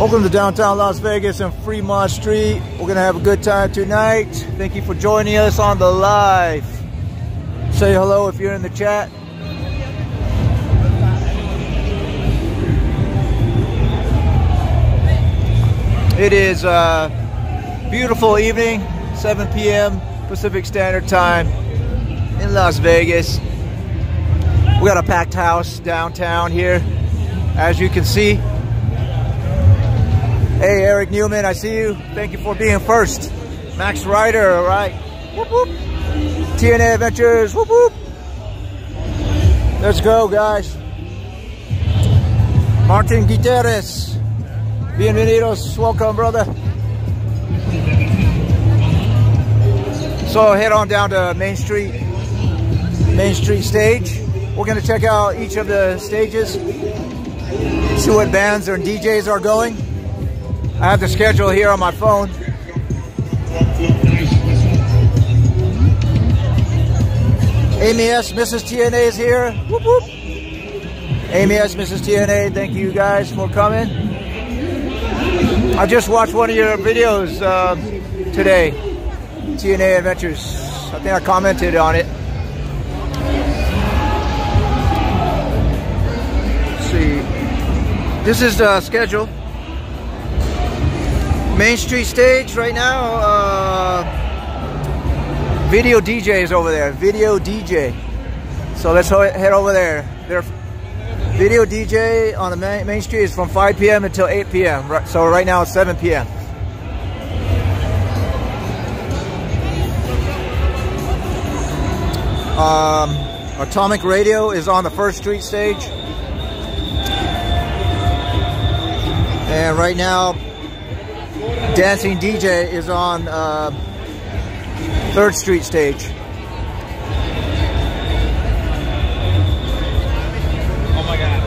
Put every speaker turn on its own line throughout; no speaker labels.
Welcome to downtown Las Vegas and Fremont Street. We're to have a good time tonight. Thank you for joining us on the live. Say hello if you're in the chat. It is a beautiful evening, 7 p.m. Pacific Standard Time in Las Vegas. We got a packed house downtown here, as you can see. Hey, Eric Newman, I see you. Thank you for being first. Max Ryder, all right. Whoop, whoop. TNA Adventures, whoop, whoop. Let's go, guys. Martin Gutierrez, bienvenidos. Welcome, brother. So head on down to Main Street, Main Street stage. We're gonna check out each of the stages, see what bands or DJs are going. I have the schedule here on my phone. Amy S, Mrs. TNA is here. Whoop, whoop. Amy S, Mrs. TNA, thank you guys for coming. I just watched one of your videos uh, today, TNA Adventures. I think I commented on it. Let's see. This is the schedule. Main Street stage right now. Uh, video DJ is over there. Video DJ. So let's head over there. Their video DJ on the main, main street is from 5 p.m. until 8 p.m. So right now it's 7 p.m. Um, Atomic Radio is on the First Street stage. And right now, Dancing DJ is on uh, Third Street stage.
Oh my god.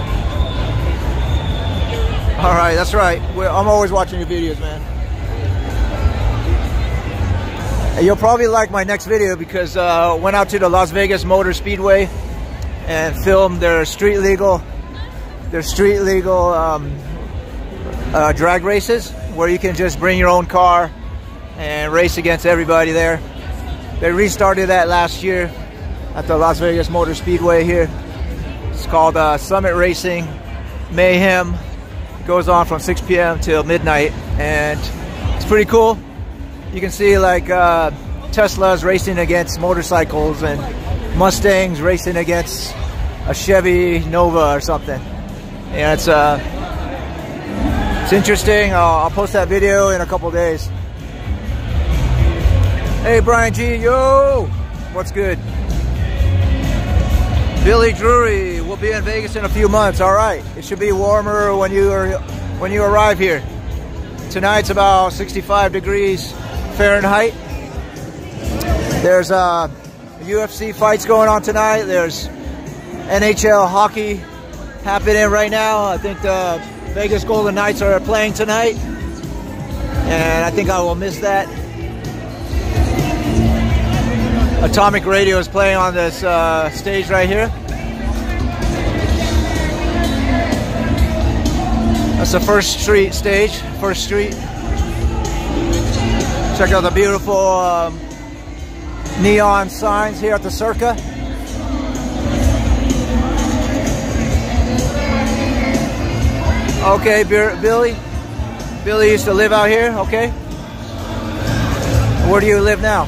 All right, that's right. We're, I'm always watching your videos, man. And you'll probably like my next video because uh, went out to the Las Vegas Motor Speedway and filmed their street legal, their street legal um, uh, drag races where you can just bring your own car and race against everybody there. They restarted that last year at the Las Vegas Motor Speedway here. It's called uh, Summit Racing Mayhem. It goes on from 6 p.m. till midnight and it's pretty cool. You can see like uh, Teslas racing against motorcycles and Mustangs racing against a Chevy Nova or something. And it's uh, interesting. I'll, I'll post that video in a couple days. Hey, Brian G, yo, what's good? Billy Drury will be in Vegas in a few months. All right, it should be warmer when you are when you arrive here. Tonight's about 65 degrees Fahrenheit. There's uh, UFC fights going on tonight. There's NHL hockey happening right now. I think the Vegas Golden Knights are playing tonight, and I think I will miss that. Atomic Radio is playing on this uh, stage right here. That's the First Street stage, First Street. Check out the beautiful um, neon signs here at the Circa. Okay, Billy. Billy used to live out here, okay? Where do you live now?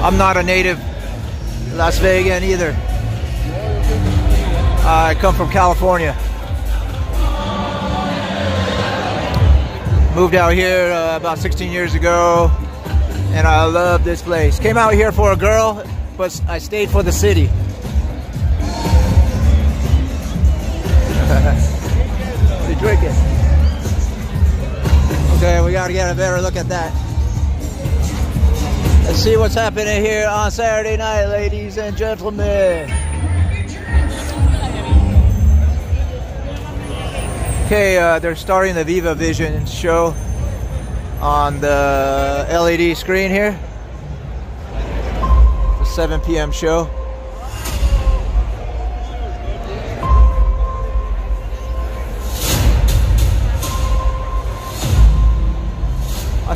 I'm not a native Las Vegas either. I come from California. Moved out here uh, about 16 years ago, and I love this place. Came out here for a girl, but I stayed for the city. are you drinking? Okay, we gotta get a better look at that. Let's see what's happening here on Saturday night, ladies and gentlemen. Okay, uh, they're starting the Viva Vision show on the LED screen here. The 7 p.m. show.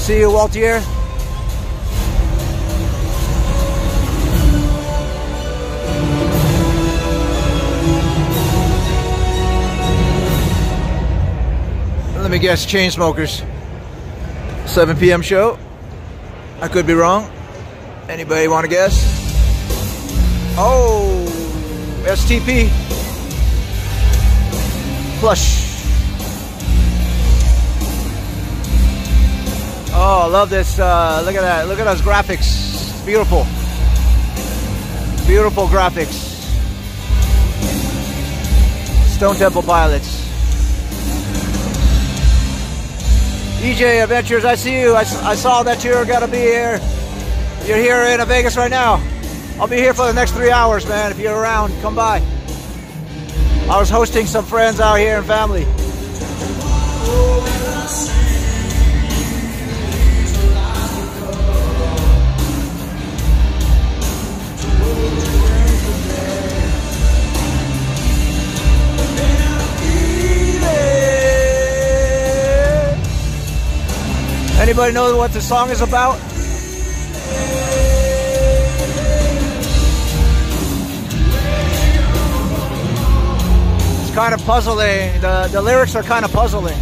See you, Waltier. Let me guess, Chainsmokers. 7 p.m. show. I could be wrong. Anybody want to guess? Oh, STP. Plush. Oh, I love this. Uh, look at that. Look at those graphics. Beautiful. Beautiful graphics. Stone Temple Pilots. EJ Adventures, I see you. I, I saw that you're going to be here. You're here in Vegas right now. I'll be here for the next three hours, man. If you're around, come by. I was hosting some friends out here and family. Anybody know what the song is about? It's kind of puzzling. The, the lyrics are kind of puzzling.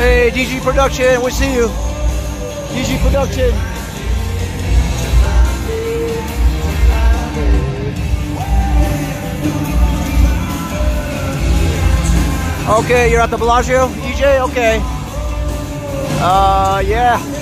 Hey, DG Production, we see you. DG Production. Okay, you're at the Bellagio, EJ? Okay. Uh, yeah.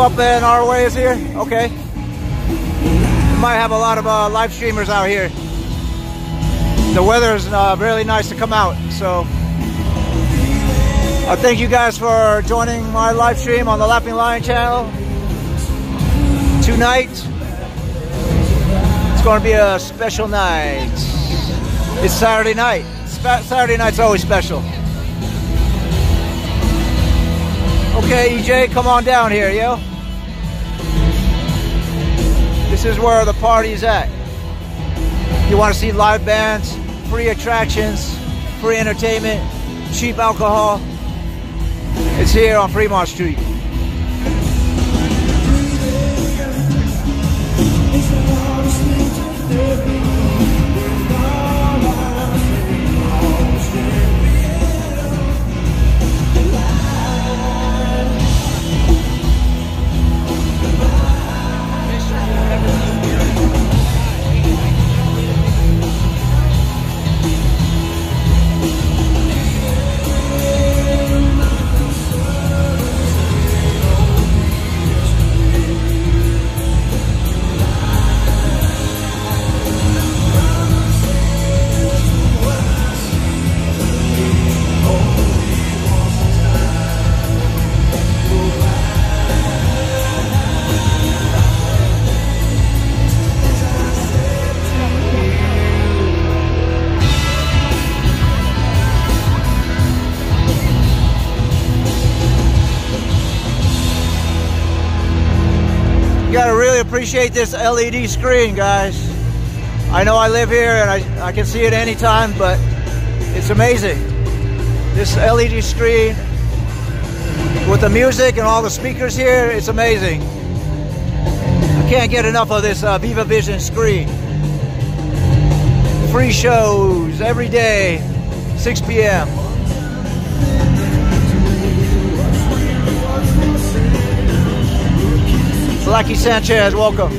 Up, and our way is here. Okay. Might have a lot of uh, live streamers out here. The weather is uh, really nice to come out, so I thank you guys for joining my live stream on the Laughing Lion channel tonight. It's going to be a special night. It's Saturday night. Sp- Saturday night's always special. Okay, EJ, come on down here, yo. This is where the party's at. You want to see live bands, free attractions, free entertainment, cheap alcohol? It's here on Fremont Street. Appreciate this LED screen, guys. I know I live here and I, I can see it anytime, but it's amazing. This LED screen with the music and all the speakers here, it's amazing. I can't get enough of this uh, Viva Vision screen. Free shows every day, 6 p.m. Blackie Sanchez, welcome.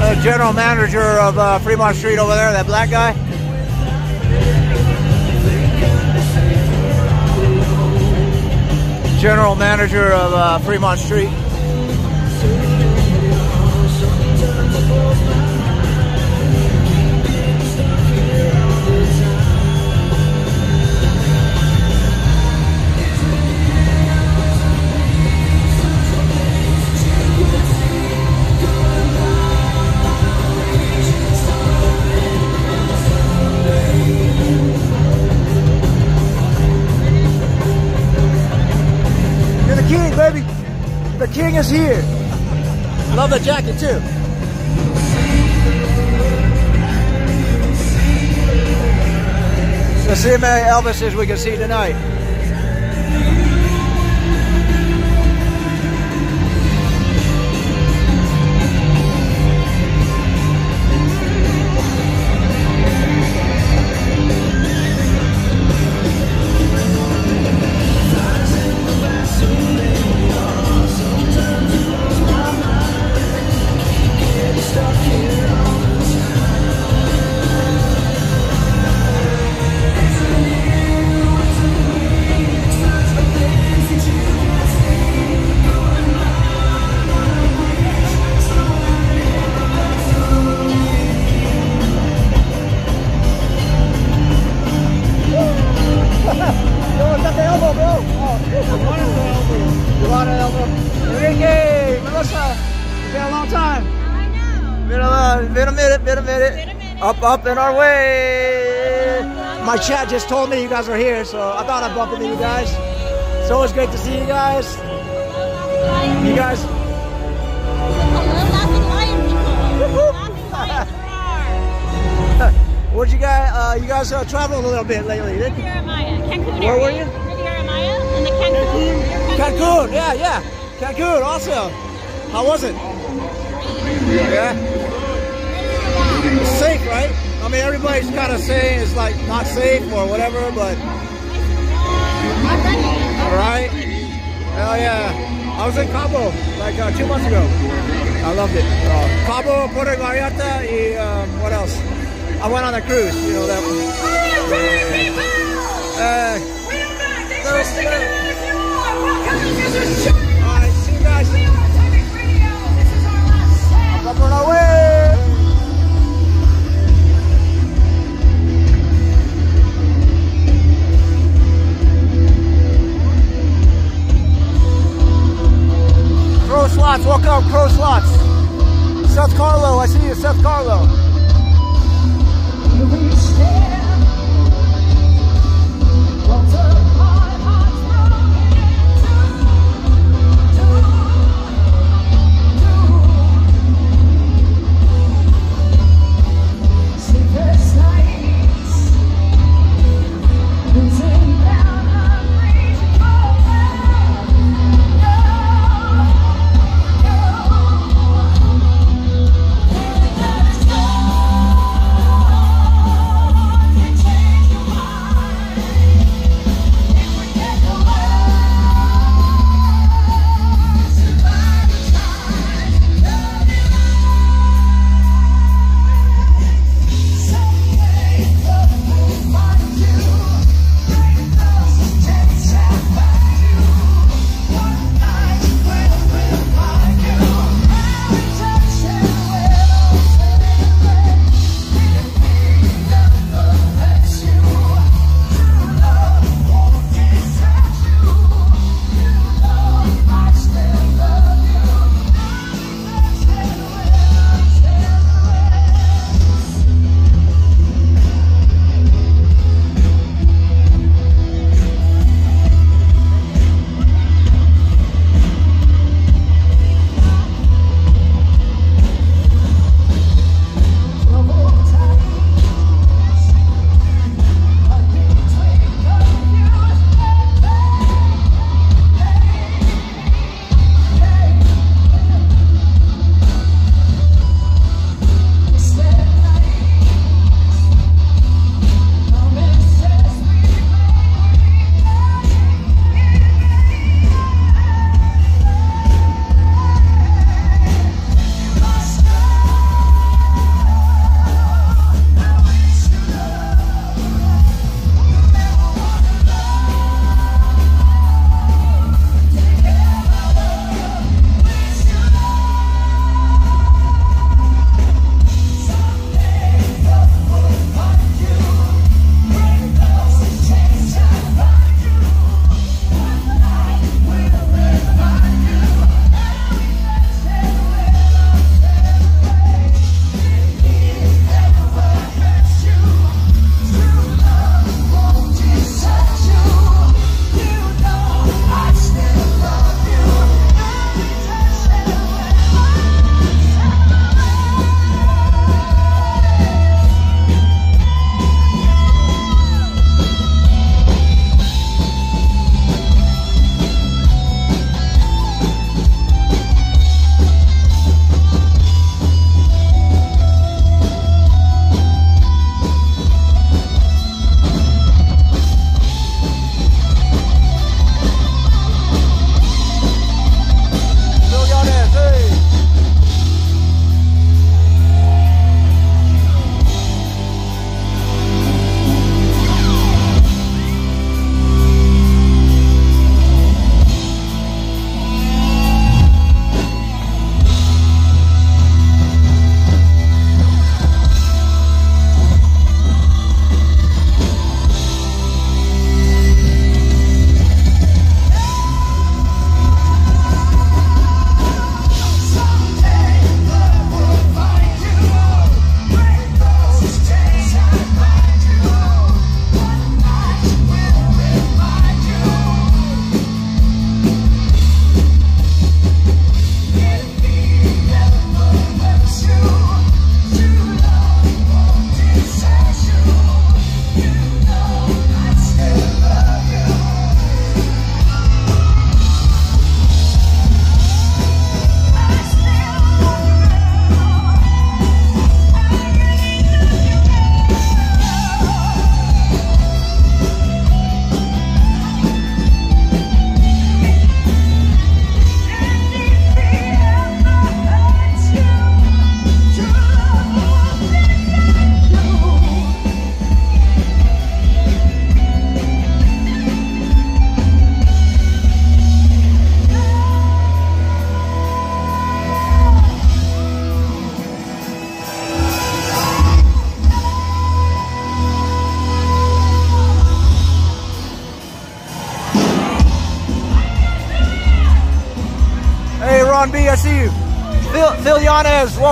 Uh, general manager of uh, Fremont Street over there, that black guy. General manager of uh, Fremont Street. The us here. Love the jacket too. Let's see how many Elvises we can see tonight. Up, up and our way. My chat just told me you guys are here, so I thought I'd bump into you guys. It's always great to see you guys. You guys,
Hello, laughing lion people. Laughing lions roar.
where'd you guys, uh, you guys uh, traveled a little bit lately, didn't you?
Riviera Maya, Cancun
Where were you?
Riviera Maya and the Cancun.
Cancun, yeah, yeah. Cancun, awesome. How was it? Yeah. It's safe, right? I mean, everybody's kind of saying it's like not safe or whatever, but
I'm
all right. Hell yeah. I was in Cabo like uh, two months ago. I loved it. Uh, Cabo, Puerto Vallarta, y, um, what else? I went on a cruise, you know that one.
Alright, people!
Uh,
We are back. Thanks for sticking around if you are. To Visit Show.
all right, see you guys.
We are Atomic Radio. This is our last set.
Crow Slots, welcome, Crow Slots. Seth Carlo, I see you, Seth Carlo.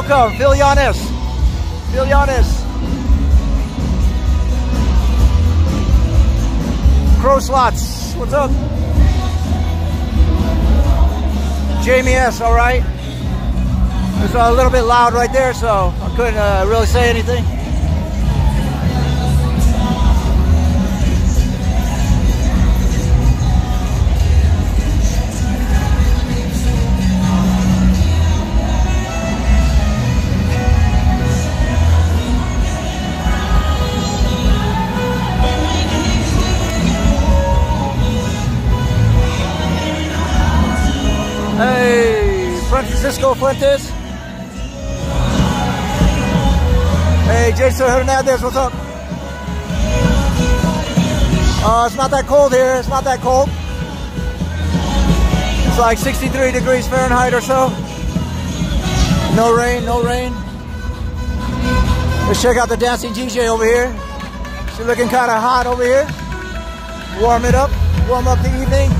Yanes. Phil Yanes. Crow Slots, what's up? Jamie S, all right? It's a little bit loud right there, so I couldn't uh, really say anything. Francisco Fuentes. Hey, Jason Hernandez, what's up? Uh, it's not that cold here. It's not that cold. It's like 63 degrees Fahrenheit or so. No rain, no rain. Let's check out the dancing DJ over here. She's looking kind of hot over here. Warm it up, warm up the evening.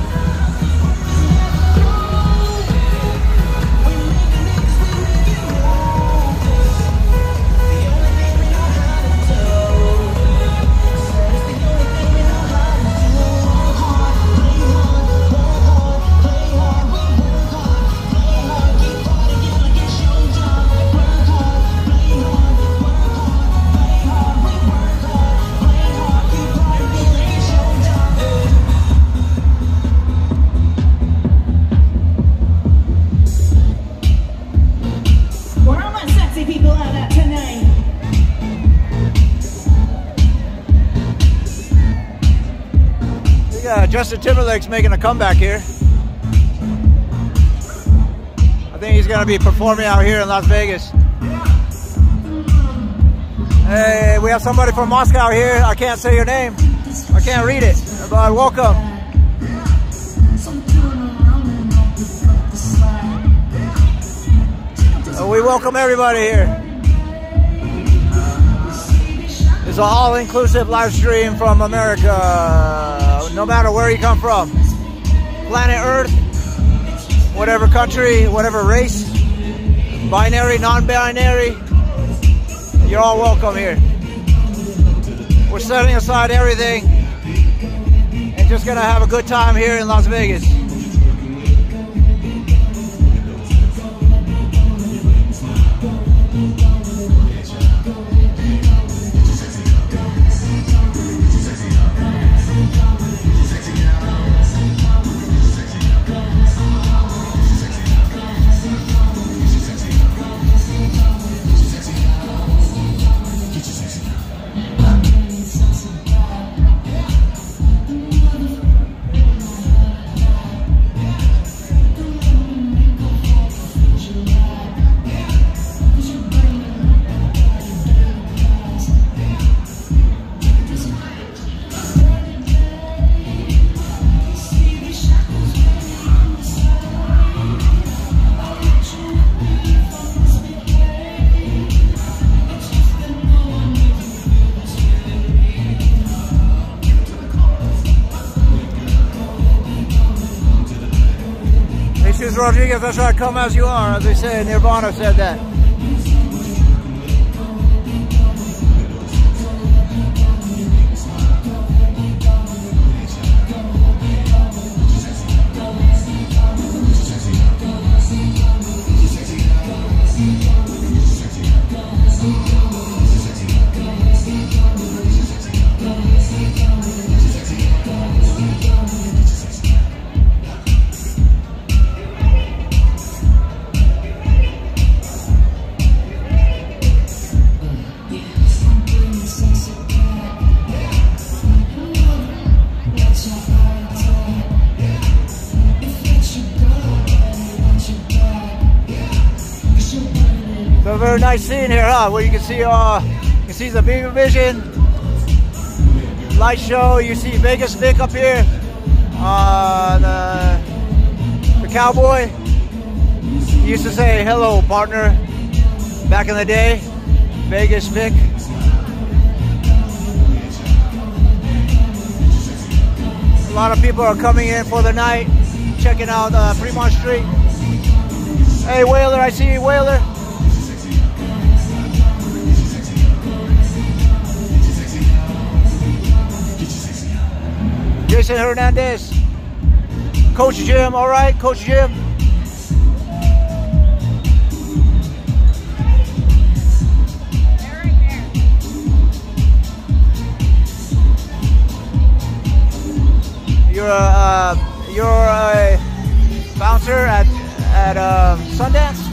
Justin Timberlake's making a comeback here. I think he's going to be performing out here in Las Vegas. Hey, we have somebody from Moscow here. I can't say your name. I can't read it. But welcome. Uh, we welcome everybody here. It's an all-inclusive live stream from America. No matter where you come from. Planet Earth, whatever country, whatever race, binary, non-binary, you're all welcome here. We're setting aside everything and just gonna have a good time here in Las Vegas. Rodriguez, that's right, come as you are, as they say, Nirvana said that. Where you can see uh you can see the Viva Vision light show. You see Vegas Vic up here. Uh the the cowboy. He used to say hello partner back in the day. Vegas Vic. A lot of people are coming in for the night, checking out uh, Fremont Street. Hey, Whaler, I see you, Whaler. Jason Hernandez. Coach Jim, all right, Coach Jim. You're a uh, you're a bouncer at at um, Sundance.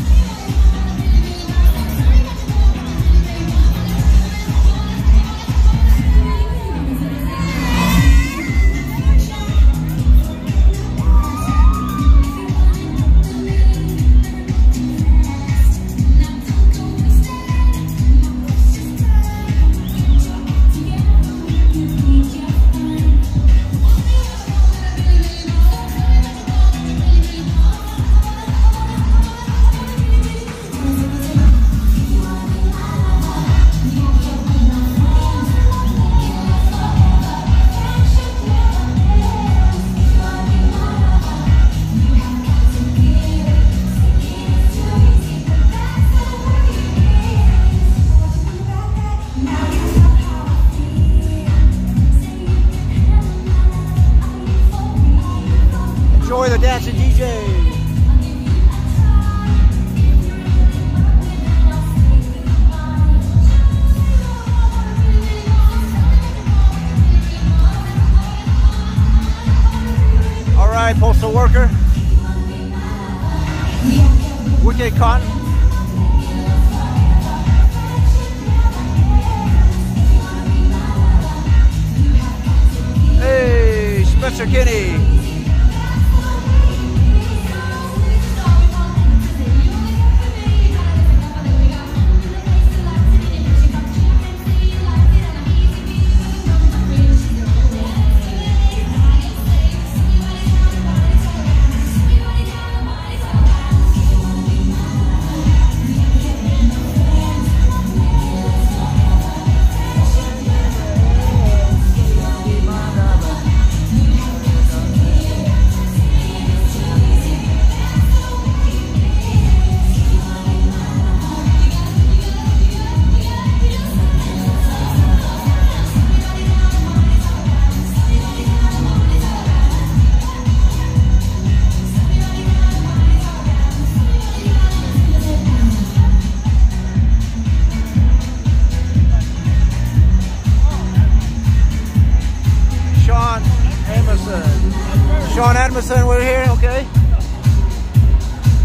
Edmondson, we're here, okay?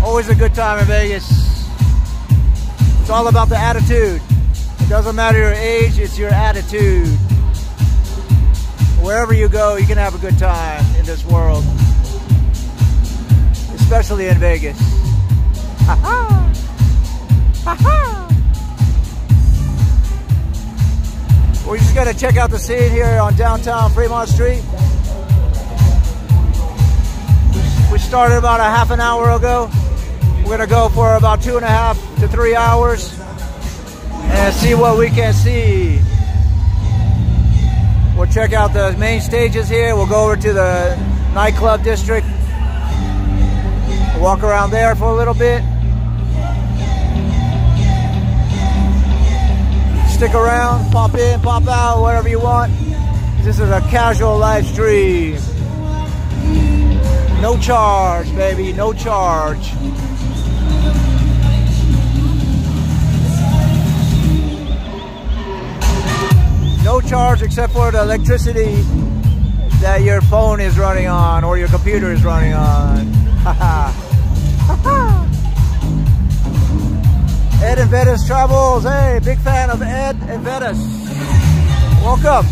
Always a good time in Vegas. It's all about the attitude. It doesn't matter your age, it's your attitude. Wherever you go, you can have a good time in this world. Especially in Vegas. Ha ha! Ha ha! We're just gonna check out the scene here on downtown Fremont Street. Started about a half an hour ago. We're gonna go for about two and a half to three hours and see what we can see. We'll check out the main stages here. We'll go over to the nightclub district. Walk around there for a little bit. Stick around, pop in, pop out, whatever you want. This is a casual live stream. No charge, baby, no charge. No charge except for the electricity that your phone is running on or your computer is running on. Ed and Vettis Travels. Hey, big fan of Ed and Vettis. Welcome.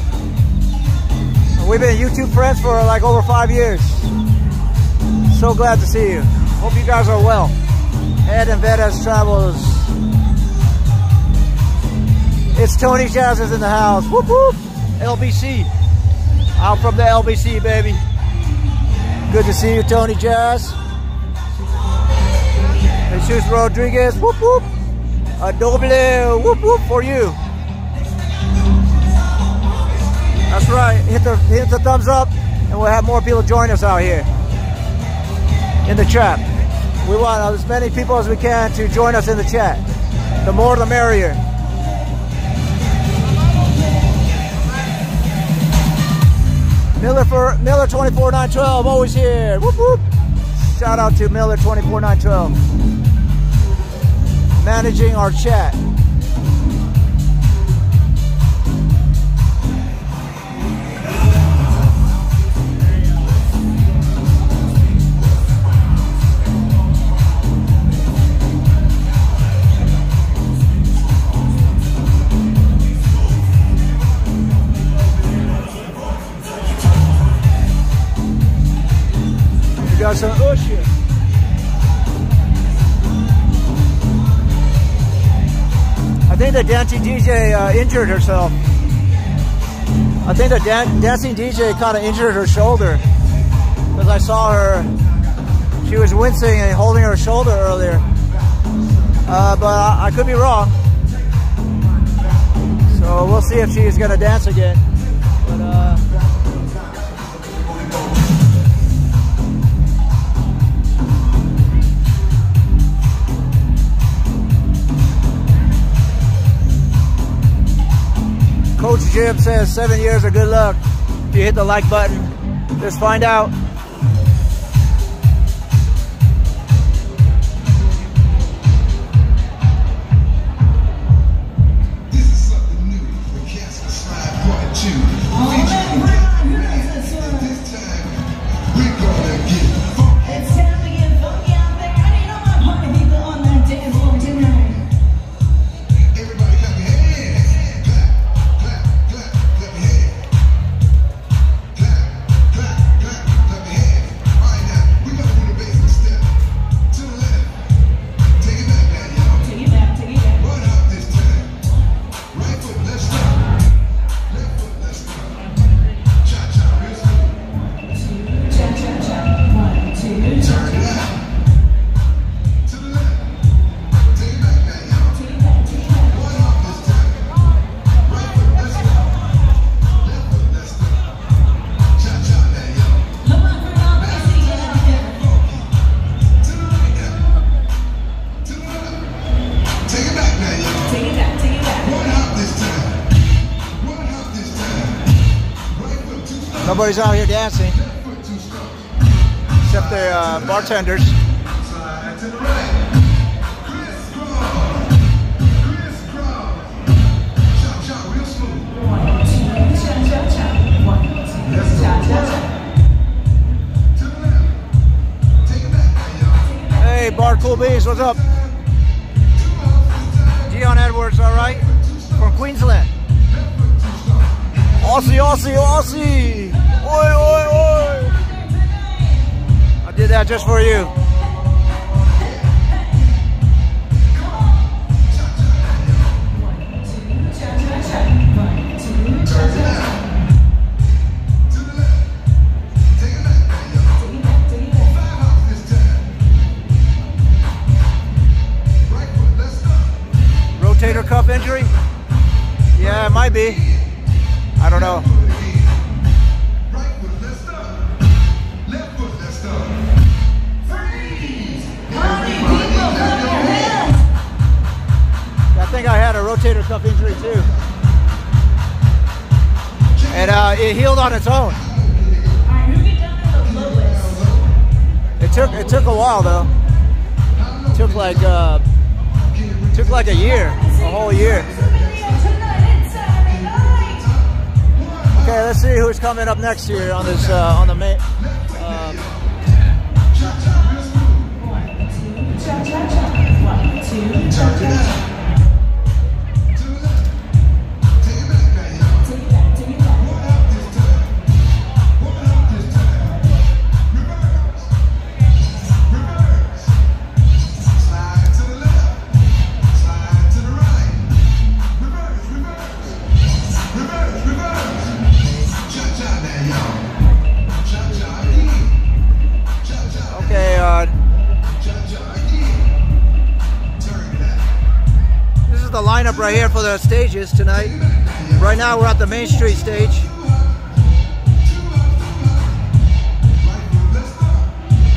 We've been YouTube friends for like over five years. So glad to see you. Hope you guys are well. Ed and Vettis Travels. It's Tony Jazz is in the house. Whoop whoop. LBC. I'm from the LBC, baby. Good to see you, Tony Jazz. Jesus Rodriguez. Whoop whoop. A double whoop whoop for you. That's right. Hit the hit the thumbs up, and we'll have more people join us out here in the trap. We want as many people as we can to join us in the chat. The more the merrier. Miller for Miller 24912 always here. Whoop whoop. Shout out to Miller 24912. Managing our chat. I think the dancing DJ uh, injured herself. I think the dan- dancing DJ kind of injured her shoulder because I saw her. She was wincing and holding her shoulder earlier, uh, but I, I could be wrong. So we'll see if she's gonna dance again. Coach Jim says seven years of good luck. If you hit the like button, just find out.
To out
here dancing except the uh,
now, y'all.
Hey, Bart Cool Beans, what's up? Dion Edwards, all right? From Queensland. Aussie, Aussie, Aussie! Oi, oi, oi! I did that just for you. Rotator cuff injury? Yeah, it might be. I don't know. Cuff injury too. And uh, it healed on its own. It took it took a while though. It took like uh, took like a year, a whole year. Okay, let's see who's coming up next here on this uh, on the main. Uh, for the stages tonight. Right now we're at the Main Street stage.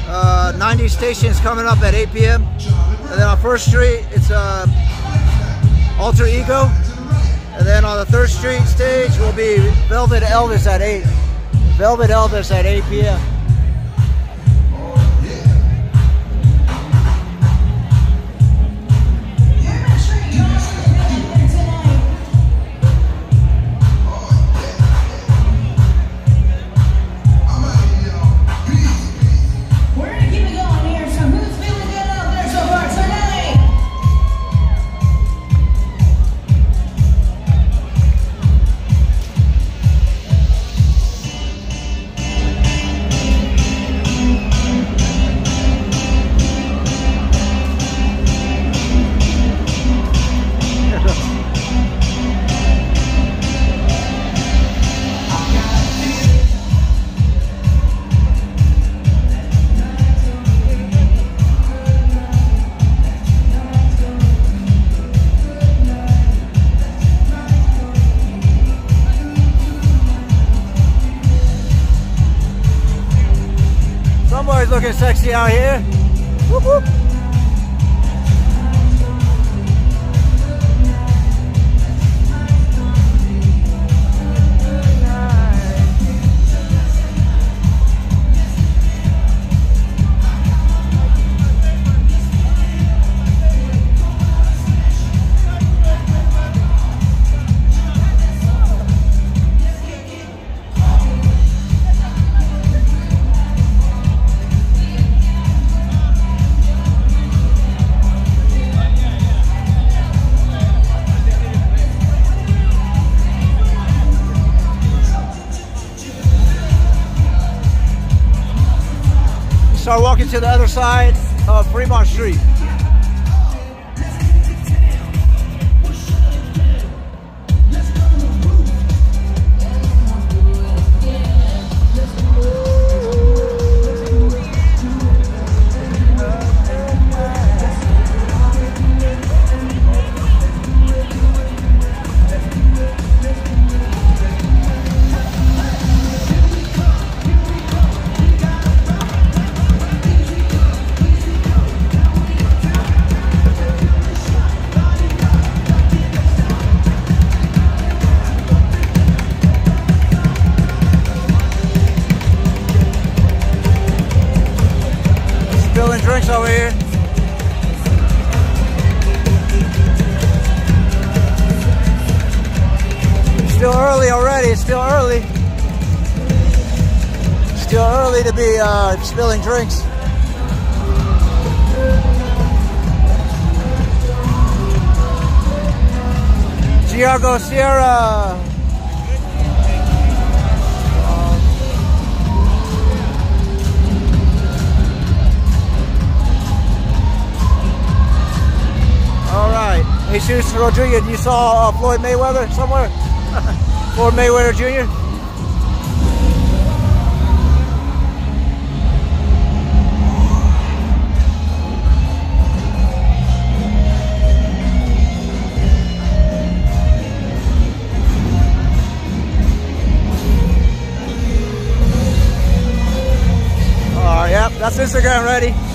Uh, uh, 90 stations coming up at 8 p.m. And then on First Street, it's uh, Alter Ego. And then on the Third Street stage will be Velvet Elvis at 8. Velvet Elvis at 8 p.m. Start walking to the other side of Fremont Street. Spilling drinks. Giago Sierra. All right. Jesus Rodriguez, you saw uh, Floyd Mayweather somewhere? Floyd Mayweather Jr.? Instagram ready.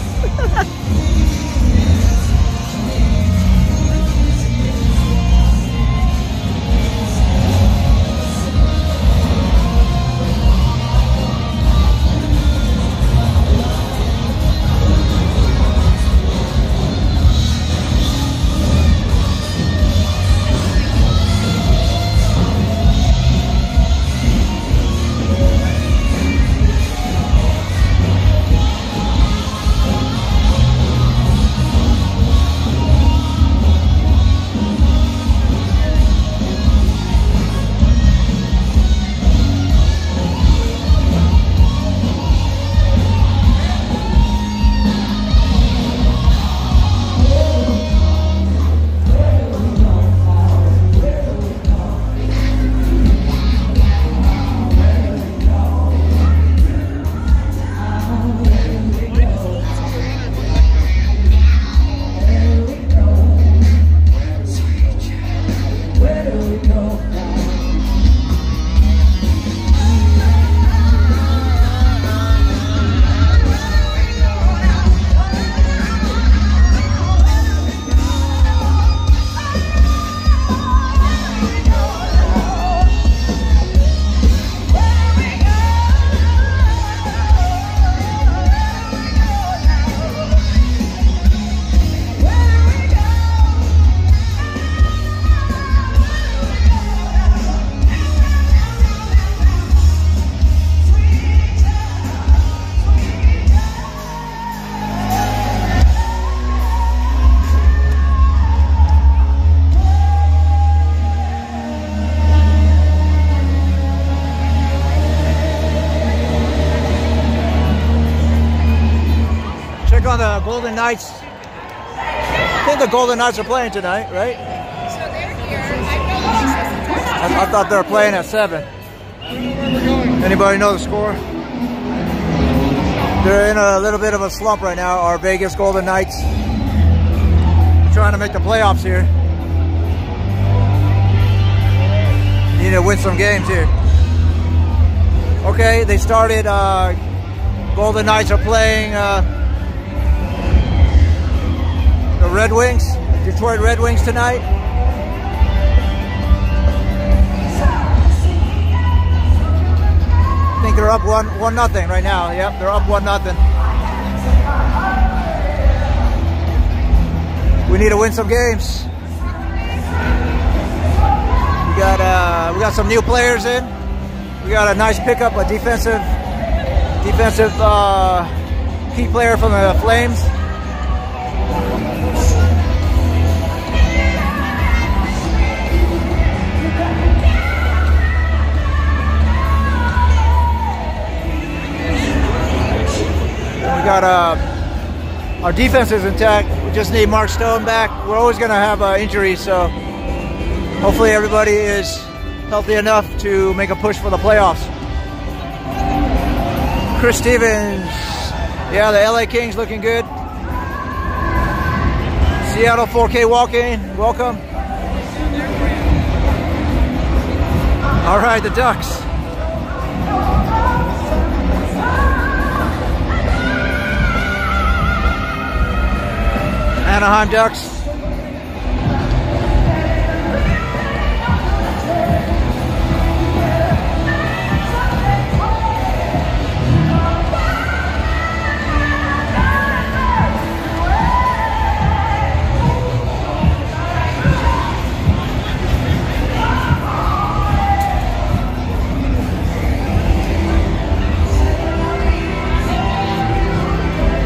Golden Knights. I think the Golden Knights are playing tonight, right?
So they're here. I
I, thought they were playing at seven. Anybody know the score? They're in a little bit of a slump right now. Our Vegas Golden Knights trying to make the playoffs here. Need to win some games here. Okay, they started. Uh, Golden Knights are playing uh, the Red Wings, Detroit Red Wings tonight. I think they're up one one nothing right now. Yep, they're up one nothing. We need to win some games. We got uh, we got some new players in. We got a nice pickup, a defensive defensive uh, key player from the Flames. Got uh, our defense is intact. We just need Mark Stone back. We're always going to have uh, injuries, so hopefully everybody is healthy enough to make a push for the playoffs. Chris Stevens, yeah, the LA Kings looking good. Seattle 4K walk-in, welcome. All right, the Ducks. Anaheim Ducks.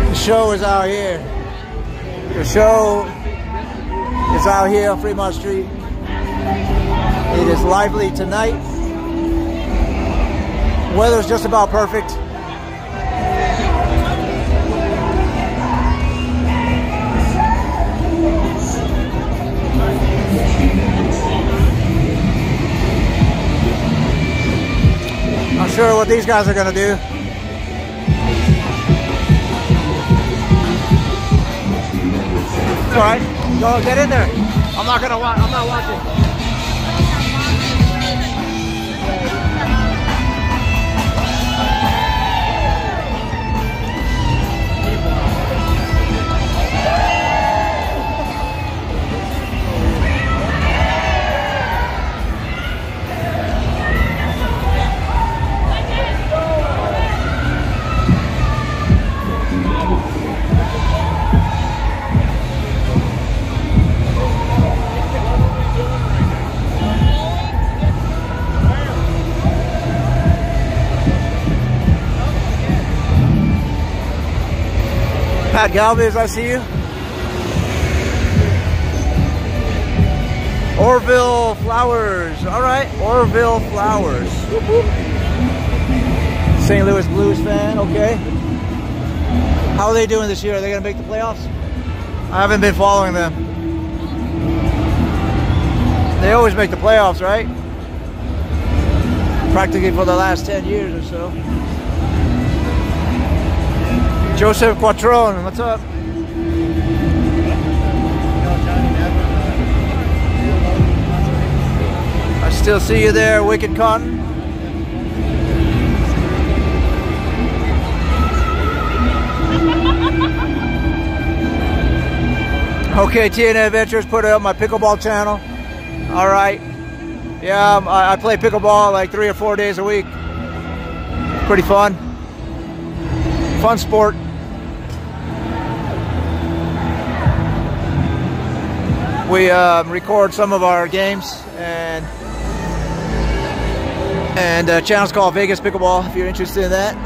The show is out here. The show is out here on Fremont Street. It is lively tonight. Weather's just about perfect. Not sure what these guys are gonna do. It's all right. Go get in there. I'm not gonna watch. I'm not watching. Pat Galvez, I see you. Orville Flowers. All right, Orville Flowers. St. Louis Blues fan, okay. How are they doing this year? Are they going to make the playoffs? I haven't been following them. They always make the playoffs, right? Practically for the last 10 years or so. Joseph Quattrone, what's up? I still see you there, Wicked Cotton. Okay, TNA Adventures put it up my pickleball channel. All right. Yeah, um, I, I play pickleball like three or four days a week. Pretty fun. Fun sport. We um, record some of our games and and uh, channel's called Vegas Pickleball if you're interested in that.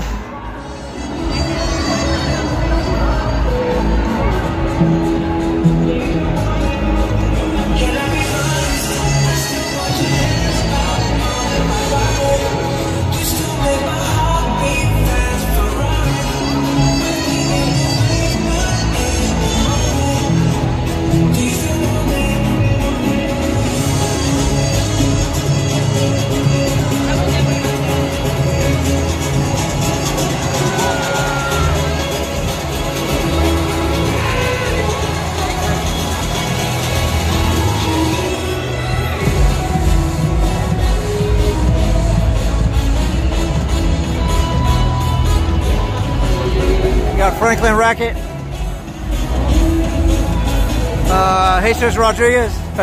Franklin Racket. Uh, Jesus Rodriguez.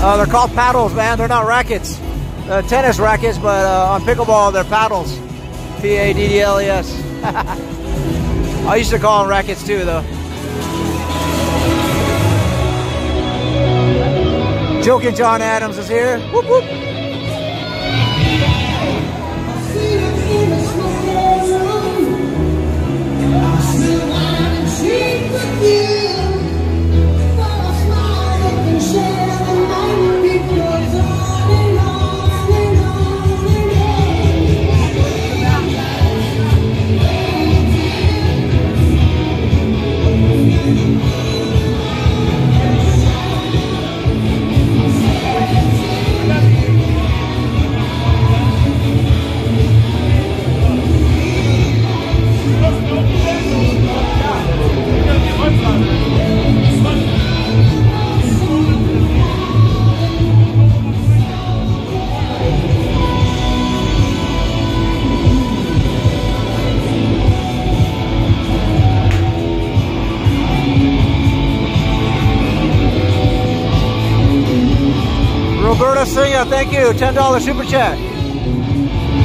uh, they're called paddles, man. They're not rackets. Tennis rackets, but uh, on pickleball, they're paddles. P A D D L E S. I used to call them rackets too, though. Joking John Adams is here. Whoop, whoop. Roberta Singer, thank you. $10 super chat.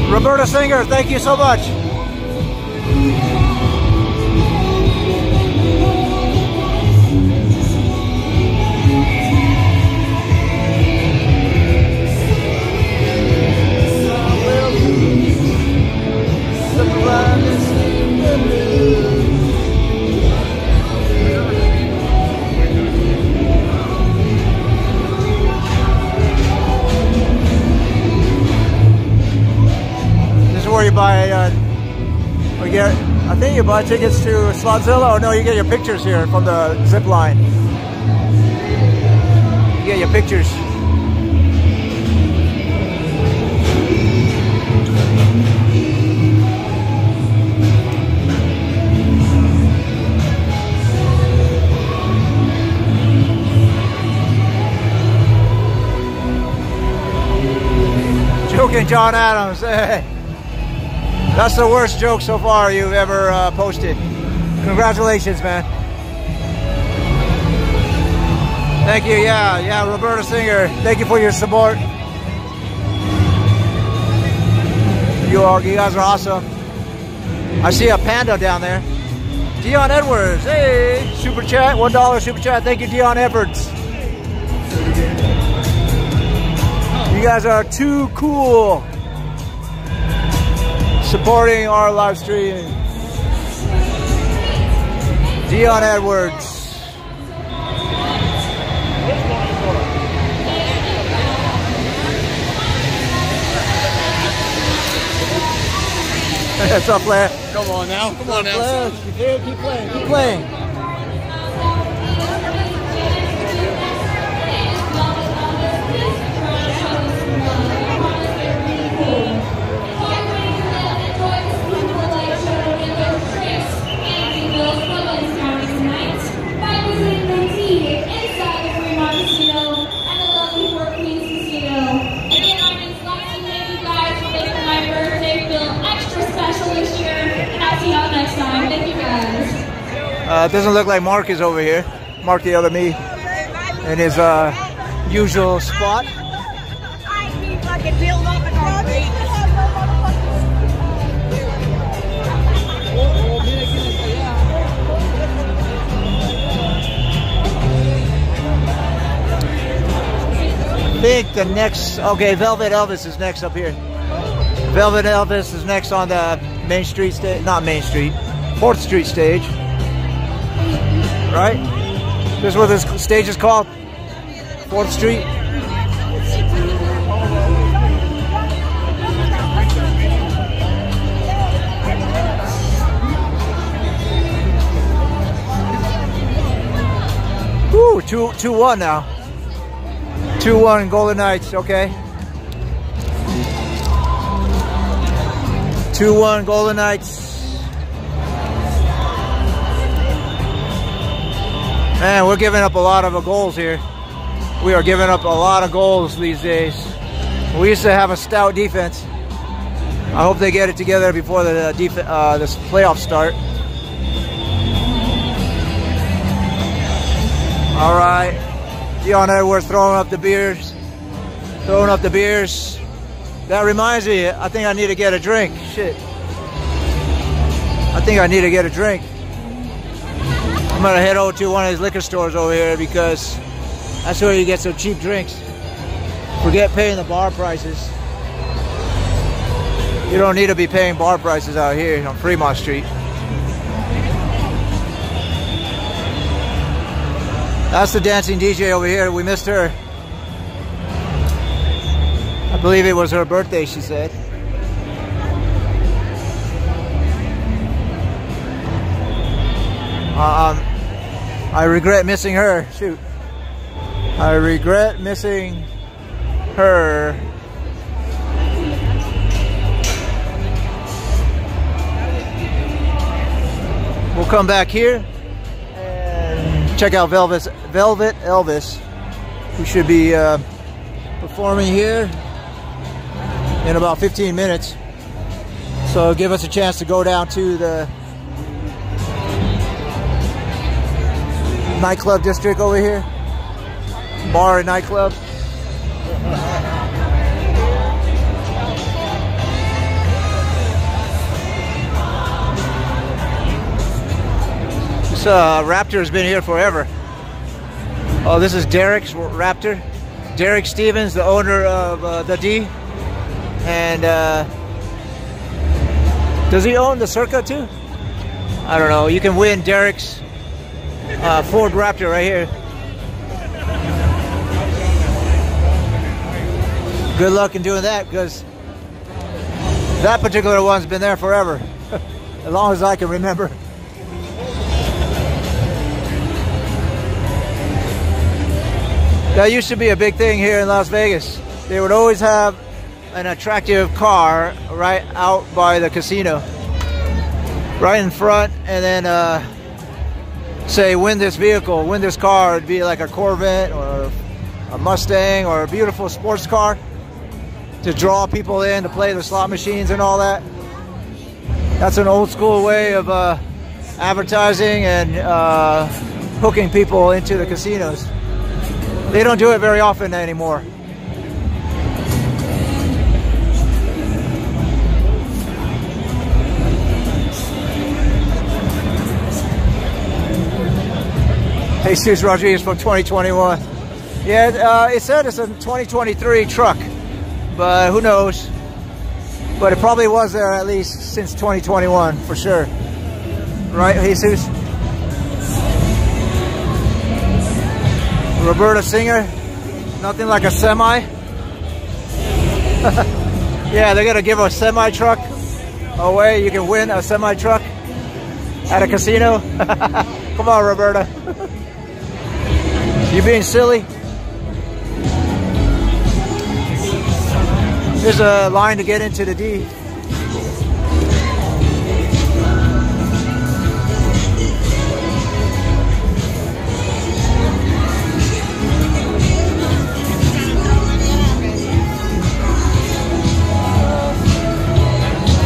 Roberta Singer, thank you so much. Get, I think you buy tickets to Slotzilla, or oh, no, you get your pictures here from the zip line. You get your pictures. Joking John Adams. Hey. That's the worst joke so far you've ever uh, posted. Congratulations, man. Thank you. Yeah, yeah, Roberta Singer. Thank you for your support. You are, you guys are awesome. I see a panda down there. Dion Edwards. Hey, super chat, one dollar super chat. Thank you, Dion Edwards. You guys are too cool supporting our live stream. Dion Edwards. What's up, Blair?
Come on now. Come on now.
Blair, keep here, keep playing, keep playing. Uh, doesn't look like Mark is over here. Mark the other me in his uh, usual spot. I think the next, okay, Velvet Elvis is next up here. Velvet Elvis is next on the Main Street stage, not Main Street, 4th Street stage. Right? This is what this stage is called? 4th Street? Woo, 2 2 1 now. 2 1 Golden Knights, okay. 2 1 Golden Knights. Man, we're giving up a lot of goals here. We are giving up a lot of goals these days. We used to have a stout defense. I hope they get it together before the def- uh, this playoffs start. All right, Dion Edwards throwing up the beers, throwing up the beers. That reminds me, I think I need to get a drink. Shit. I think I need to get a drink. I'm gonna head over to one of these liquor stores over here because that's where you get some cheap drinks. Forget paying the bar prices. You don't need to be paying bar prices out here on Fremont Street. That's the dancing DJ over here. We missed her. I believe it was her birthday, she said. Um, I regret missing her. Shoot. I regret missing her. We'll come back here and check out Velvet, Velvet Elvis, who should be uh, performing here in about 15 minutes. So give us a chance to go down to the nightclub district over here. Bar and nightclub. This uh, Raptor has been here forever. Oh, this is Derek's Raptor. Derek Stevens, the owner of uh, the D. And uh, does he own the Circa too? I don't know. You can win Derek's uh, Ford Raptor right here. Good luck in doing that because that particular one's been there forever, as long as I can remember. That used to be a big thing here in Las Vegas. They would always have an attractive car right out by the casino, right in front, and then uh, say win this vehicle, win this car. It'd be like a Corvette or a Mustang or a beautiful sports car to draw people in to play the slot machines and all that. That's an old school way of uh, advertising and uh, hooking people into the casinos. They don't do it very often anymore. Jesus Rodriguez from 2021. Yeah, uh, it said it's a 2023 truck, but who knows? But it probably was there at least since 2021 for sure. Right, Jesus? Roberta Singer, nothing like a semi. yeah, they're gonna give a semi truck away. You can win a semi truck at a casino. Come on, Roberta. You being silly? There's a line to get into the D.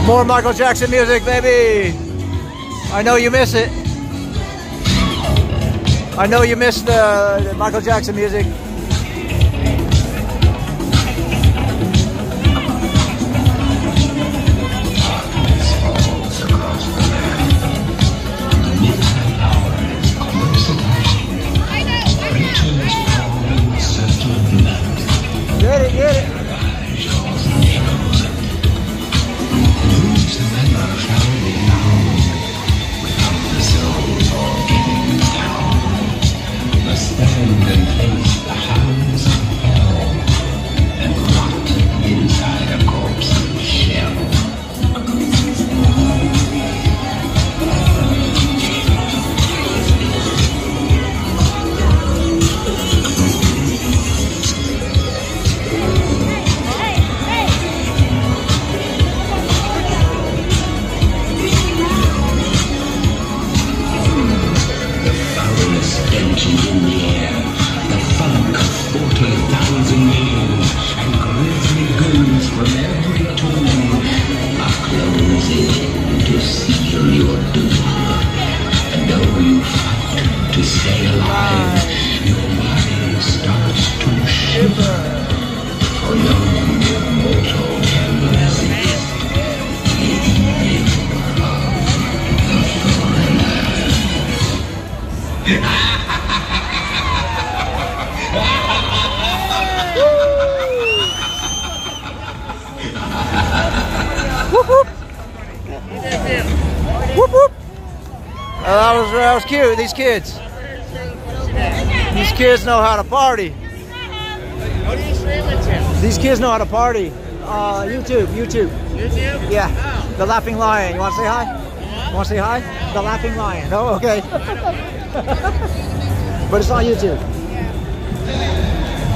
More Michael Jackson music, baby. I know you miss it. I know you missed the Michael Jackson music. These kids. These kids know how to party.
What are you streaming to?
These kids know how to party. Uh, YouTube, YouTube.
YouTube?
Yeah.
Oh.
The Laughing Lion. You want to say hi? You want to say hi? The Laughing Lion. Oh, okay. but it's on YouTube.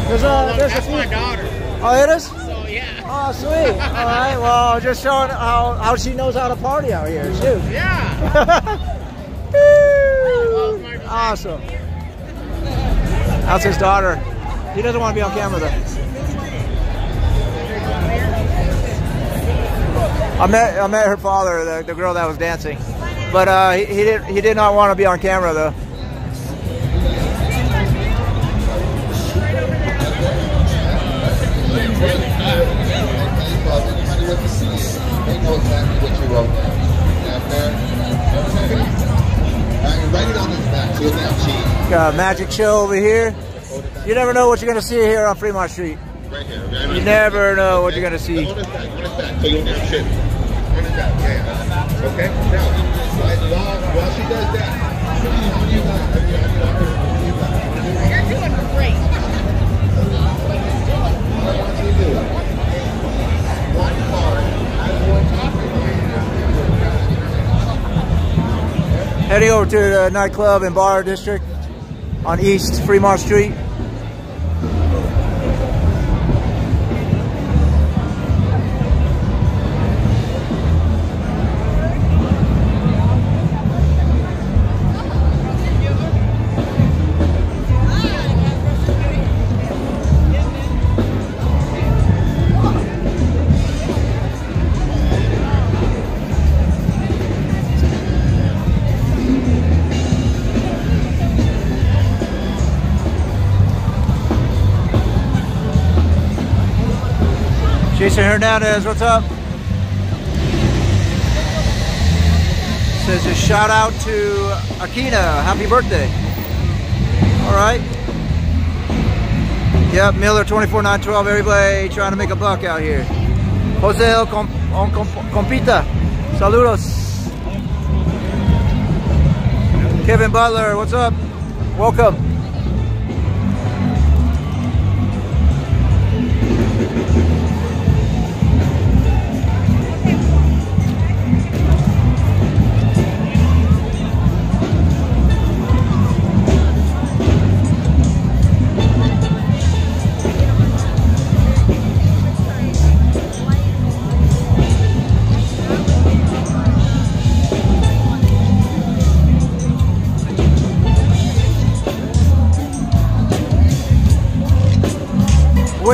There's a there's a
That's my
few.
daughter.
Oh, it is.
So yeah.
Oh, sweet. All right. Well, just showing how how she knows how to party out here. Shoot.
Yeah.
Awesome. That's his daughter. He doesn't want to be on camera though. I met I met her father, the, the girl that was dancing, but uh, he, he did he did not want to be on camera though. A magic show over here. You never know what you're gonna see here on Fremont Street.
Right here. Right
You never know what you're gonna see.
On his back, on his back, so you'll never trip. On his back, yeah. Okay? Now, while, while she does that, you you?
You're doing great.
I want you to do. One card, I want
Heading over to the nightclub and bar district on East Fremont Street. Jason Hernandez, what's up? Says a shout out to Akina. Happy birthday. All right. Yep, Miller 24912. Everybody trying to make a buck out here. Jose on Com- Compita. Saludos. Kevin Butler, what's up? Welcome.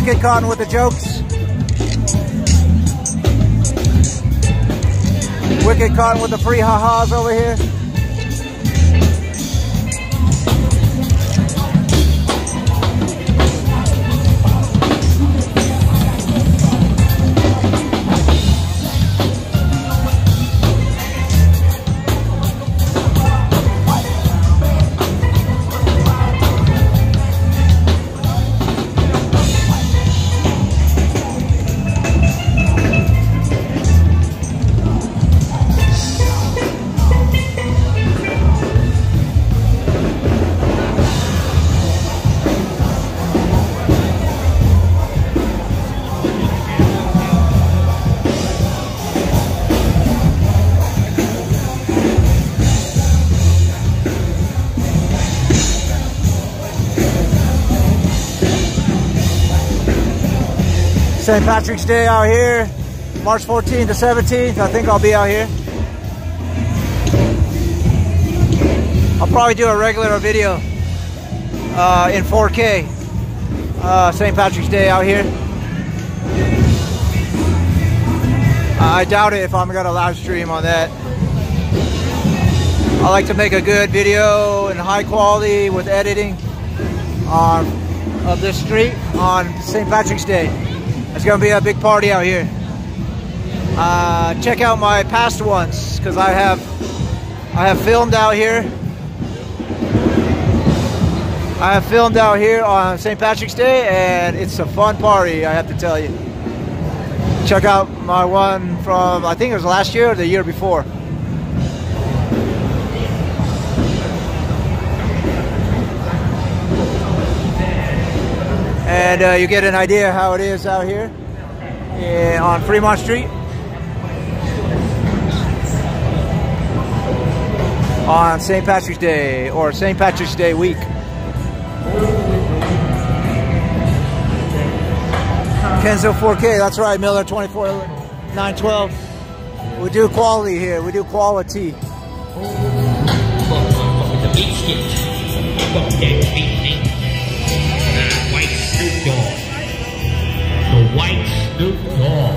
Wicked Cotton with the jokes. Wicked Cotton with the free ha-has over here. St. Patrick's Day out here, March 14th to 17th. I think I'll be out here. I'll probably do a regular video uh, in 4K. Uh, St. Patrick's Day out here. I doubt it if I'm gonna live stream on that. I like to make a good video in high quality with editing on of this street on St. Patrick's Day. It's gonna be a big party out here. Uh, check out my past ones because I have I have filmed out here. I have filmed out here on St. Patrick's Day and it's a fun party, I have to tell you. Check out my one from I think it was last year or the year before. And uh, you get an idea how it is out here eh, on Fremont Street. On St. Patrick's Day or St. Patrick's Day week. Kenzo 4K, that's right, Miller 24 912. We do quality here, we do quality.
White Snoop Dogg.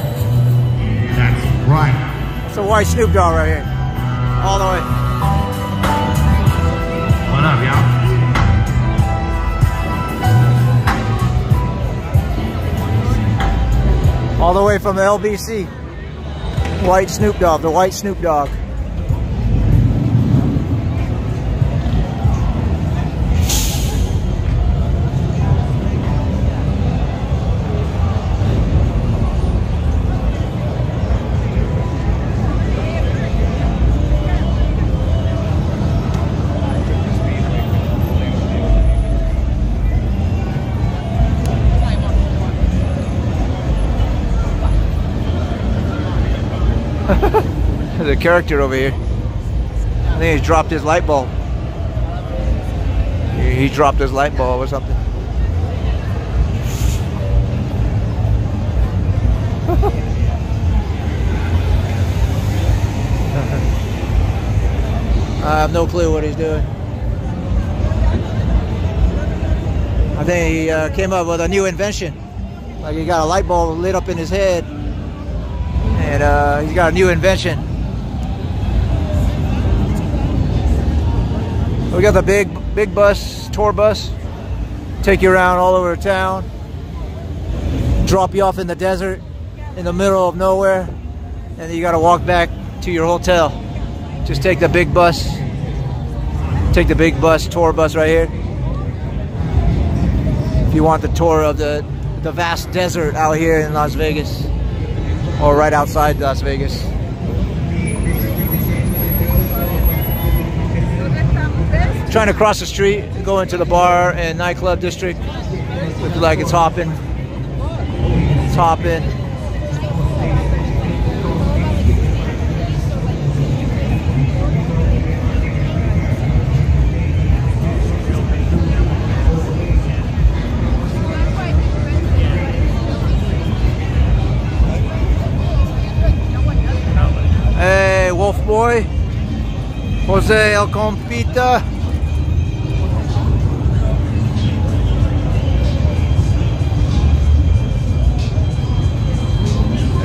That's right.
It's a white Snoop Dogg right here. All the way.
What up, y'all?
All the way from the LBC. White Snoop Dogg, the white Snoop Dogg. Character over here. I think he's dropped his light bulb. He he dropped his light bulb or something. I have no clue what he's doing. I think he uh, came up with a new invention. Like he got a light bulb lit up in his head and uh, he's got a new invention. We got the big big bus, tour bus, take you around all over town, drop you off in the desert, in the middle of nowhere, and you got to walk back to your hotel. Just take the big bus, take the big bus, tour bus right here. If you want the tour of the the vast desert out here in Las Vegas or right outside Las Vegas. Trying to cross the street, go into the bar and nightclub district. Looks like it's hopping. It's hopping. Hey, Wolf Boy. Jose El Compita.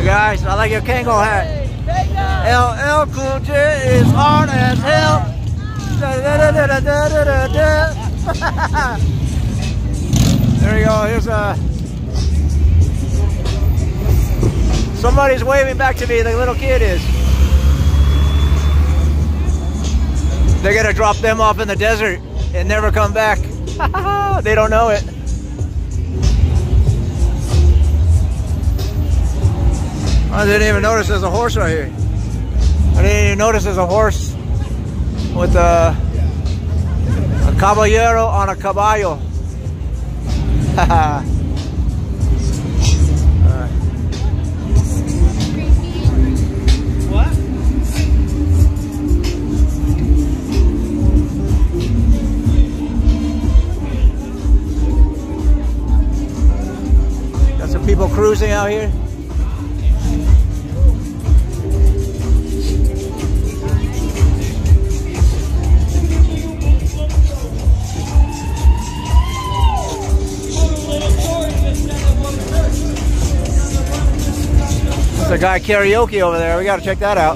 Guys, I like your Kangol hat. LL Cool J is hard as hell. there we go. Here's a. Somebody's waving back to me. The little kid is. They're gonna drop them off in the desert and never come back. they don't know it. I didn't even notice there's a horse right here. I didn't even notice there's a horse with a, a caballero on a caballo. Alright. What? Got some people cruising out here. There's a guy karaoke over there. We got to check that out.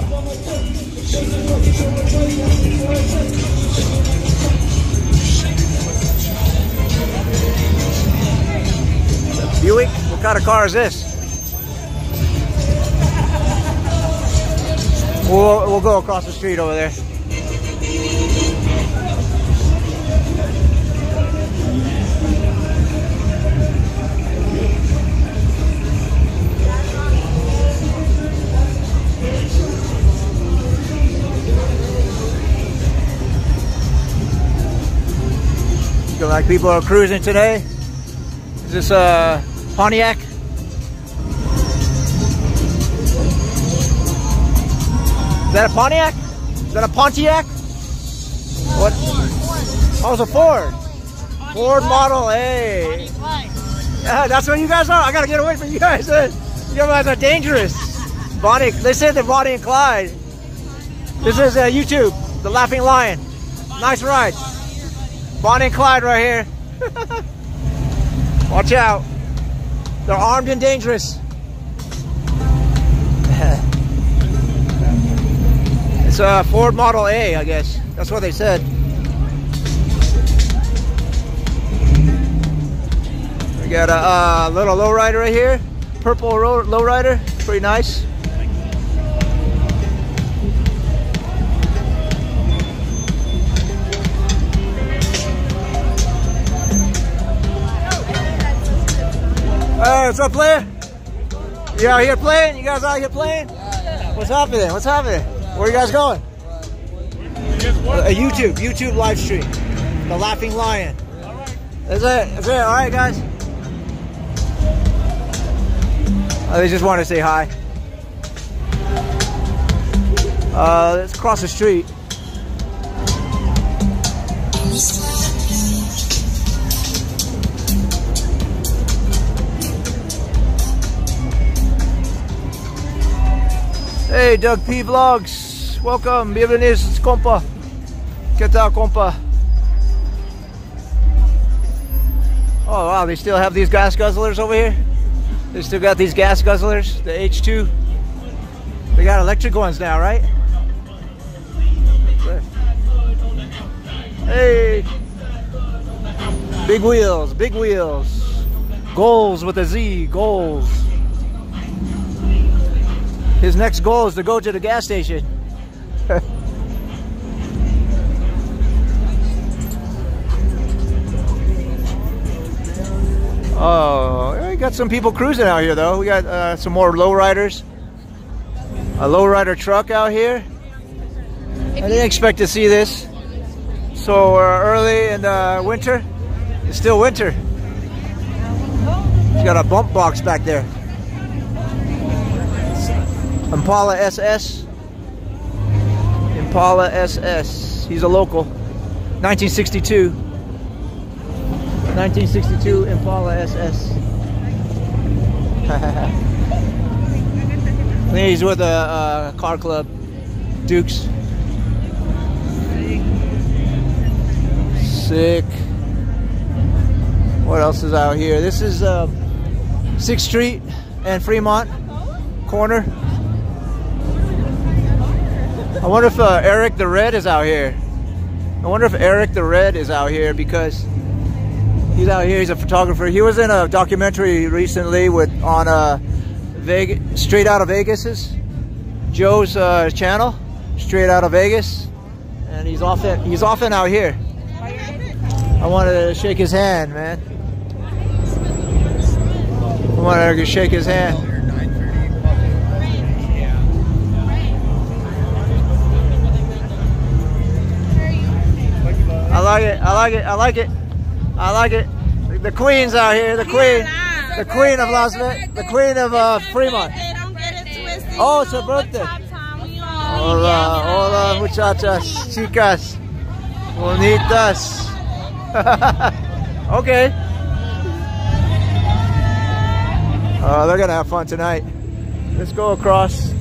Buick? What kind of car is this? We'll, we'll go across the street over there. Like people are cruising today. Is this a Pontiac? Is that a Pontiac? Is that a Pontiac? What? Oh, it's a Ford. Ford Model A. Yeah, that's what you guys are. I gotta get away from you guys. You guys are dangerous. Bonnie, they said they're Bonnie and Clyde. This is uh, YouTube, The Laughing Lion. Nice ride. Bonnie and Clyde right here. Watch out. They're armed and dangerous. it's a Ford Model A, I guess. That's what they said. We got a uh, little lowrider right here. Purple lowrider. Pretty nice. Hey, what's up, player? You out here playing? You guys out here playing? What's happening? What's happening? Where are you guys going? A YouTube, YouTube live stream. The Laughing Lion. That's it. That's it. All right, guys. Oh, they just want to say hi. Uh, let's cross the street. Hey, Doug P Vlogs. Welcome. Bienvenidos, compa. ¿Qué tal, compa? Oh, wow. They still have these gas guzzlers over here? They still got these gas guzzlers, the H2. They got electric ones now, right? Hey. Big wheels, big wheels. Goals with a Z, goals. His next goal is to go to the gas station. oh, we got some people cruising out here though. We got uh, some more lowriders. A lowrider truck out here. I didn't expect to see this. So uh, early in the winter, it's still winter. He's got a bump box back there. Impala SS. Impala SS. He's a local. 1962. 1962 Impala SS. I think he's with a, a car club. Dukes. Sick. What else is out here? This is uh, 6th Street and Fremont corner. I wonder if uh, Eric the Red is out here. I wonder if Eric the Red is out here because he's out here. He's a photographer. He was in a documentary recently with on uh, Vegas, Straight Out of Vegas's Joe's uh, channel, Straight Out of Vegas, and he's often he's often out here. I wanted to shake his hand, man. I wanted to shake his hand. Like it. I like it. I like it. I like it. The queen's out here. The queen. The queen of Las Vegas. The queen of uh, Fremont. Oh, it's her birthday. Hola, hola, muchachas, chicas, bonitas. okay. Uh, they're gonna have fun tonight. Let's go across.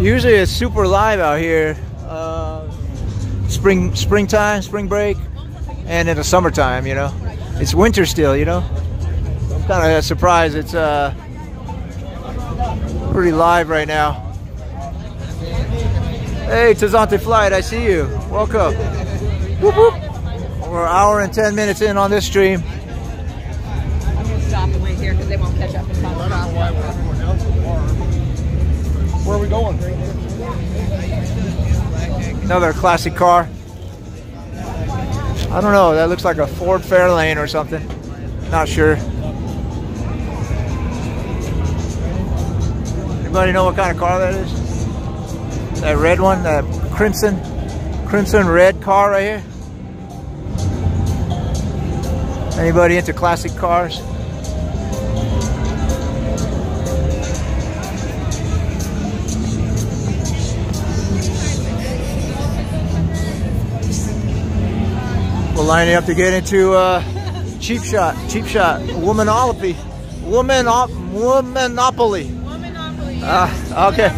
Usually it's super live out here. Uh, spring, springtime, spring break, and in the summertime. You know, it's winter still. You know, I'm kind of surprised it's uh, pretty live right now. Hey, Tazante Flight, I see you. Welcome. Whoop, whoop. We're an hour and 10 minutes in on this stream.
I'm gonna stop and wait here because they won't catch up.
Where are we going?
Another classic car. I don't know, that looks like a Ford Fairlane or something. Not sure. Anybody know what kind of car that is? That red one, that crimson, crimson red car right here. Anybody into classic cars? Lining up to get into uh, cheap shot, cheap shot, womanology, woman, womanopoly. Ah, okay.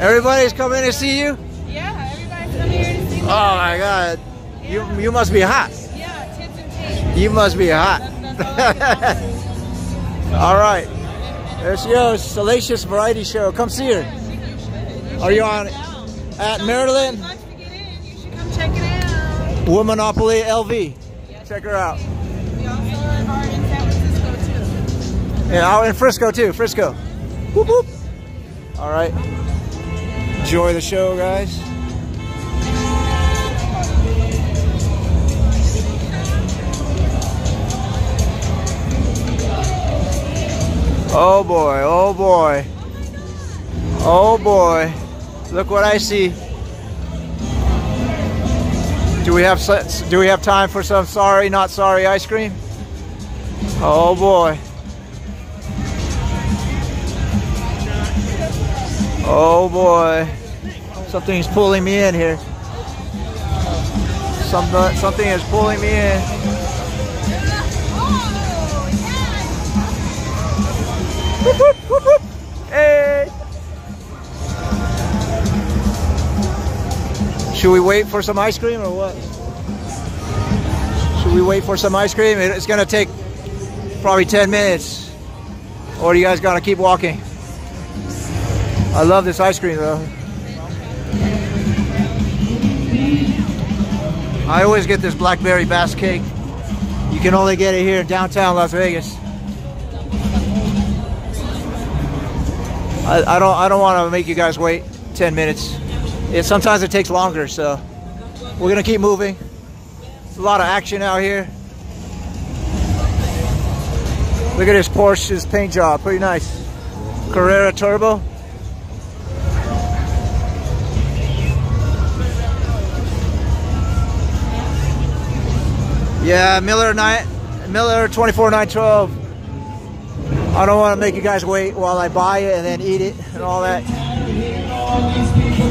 Everybody's coming to see you.
Yeah, everybody's coming here to see me.
Oh my God, you you must be hot.
Yeah, tits and teeth.
You must be hot.
That's, that's all.
All right, there she goes, Salacious Variety Show. Come see her. Are you on at Maryland Womanopoly LV? Check her out.
We also are in San Francisco too.
Yeah, out in Frisco too. Frisco. Whoop whoop. All right. Enjoy the show, guys. Oh boy, oh boy. Oh boy. Look what I see. Do we have do we have time for some sorry not sorry ice cream? Oh boy. Oh boy. Something's pulling me in here. Some, something is pulling me in. Whoop, whoop, whoop. Hey. Should we wait for some ice cream or what? Should we wait for some ice cream? It's gonna take probably 10 minutes. Or you guys gotta keep walking? I love this ice cream though. I always get this blackberry bass cake. You can only get it here in downtown Las Vegas. I, I don't I don't want to make you guys wait 10 minutes. It, sometimes it takes longer, so we're gonna keep moving. It's a lot of action out here. Look at this Porsche's paint job, pretty nice. Carrera Turbo. Yeah, Miller nine, Miller 24912. I don't want to make you guys wait while I buy it and then eat it and all that.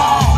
gets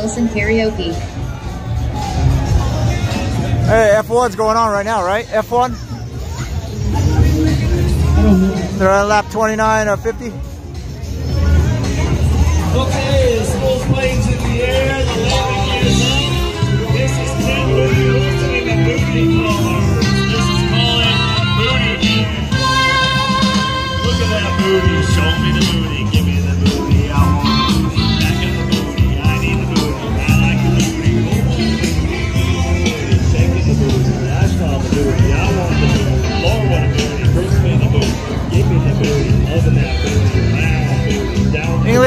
Wilson Karaoke.
Hey, F1's going on right now, right? F1? They're on lap 29 of 50.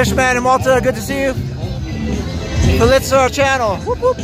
Englishman in Malta, good to see you. Felitzer channel. Whoop, whoop.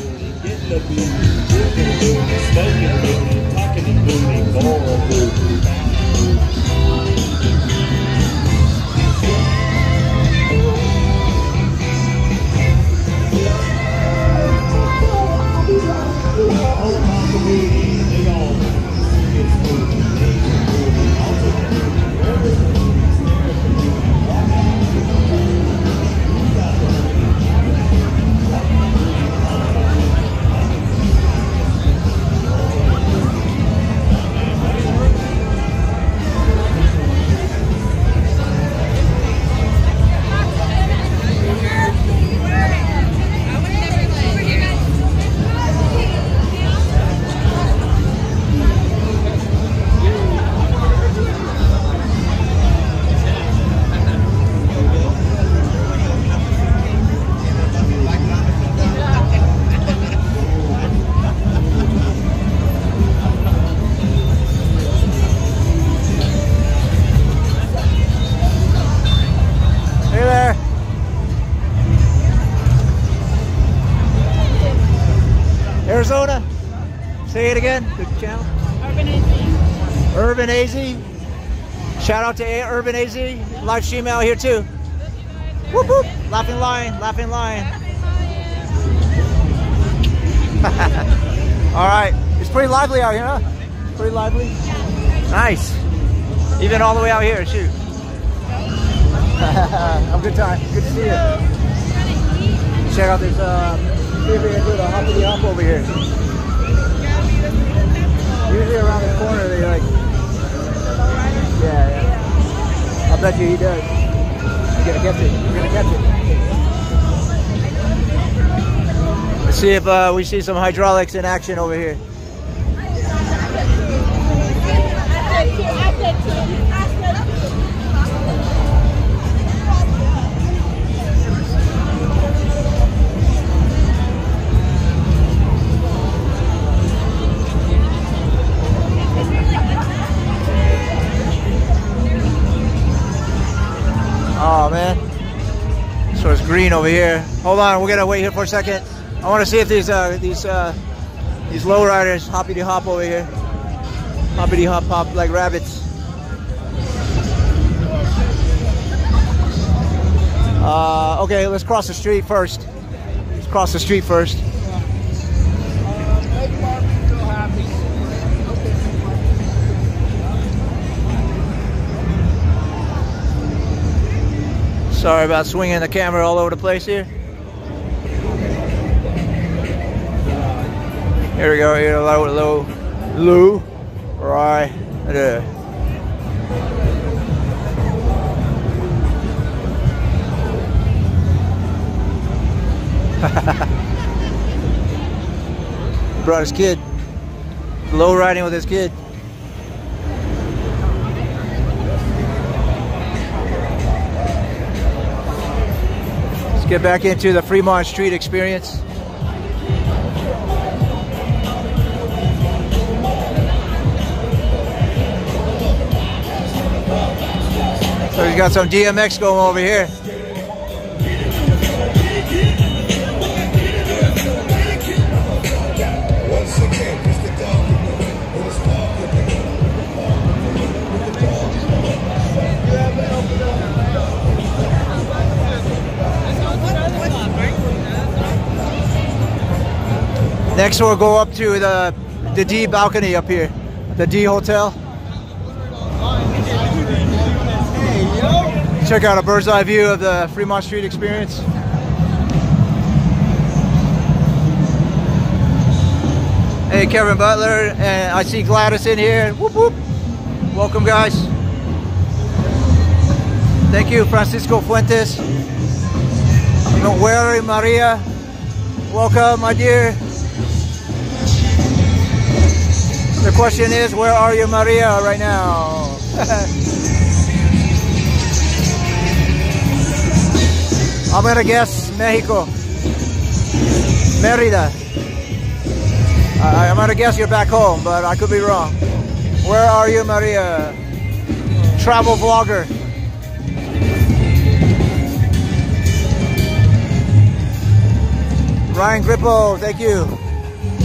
Urban AZ. Live stream out here too. Whoop whoop. Laughing Lion. Laughing Lion. All right. It's pretty lively out here, huh? Pretty lively. Nice. Even all the way out here. Shoot. Have a good time. Good to see you. Check out this. Uh, see if the hoppity hop over here. Usually around the corner they like. Yeah, I'll bet you he does. Gonna catch it. You're gonna catch it. Let's see if uh, we see some hydraulics in action over here. Green over here. Hold on, we're gonna wait here for a second. I want to see if these uh, these uh, these lowriders hoppity hop over here. Hoppity hop hop like rabbits. Uh, okay, let's cross the street first. Let's cross the street first. Sorry about swinging the camera all over the place here. Here we go, here, low, low, low, right there. Brought his kid. Low riding with his kid. Get back into the Fremont Street experience. So we got some DMX going over here. Next we'll go up to the the D balcony up here, the D hotel. Check out a bird's eye view of the Fremont Street experience. Hey, Kevin Butler, and I see Gladys in here. Whoop whoop. Welcome, guys. Thank you, Francisco Fuentes. Noel Maria. Welcome, my dear. Question is, where are you, Maria, right now? I'm gonna guess Mexico. Merida. I, I'm gonna guess you're back home, but I could be wrong. Where are you, Maria? Travel vlogger. Ryan Grippo, thank you.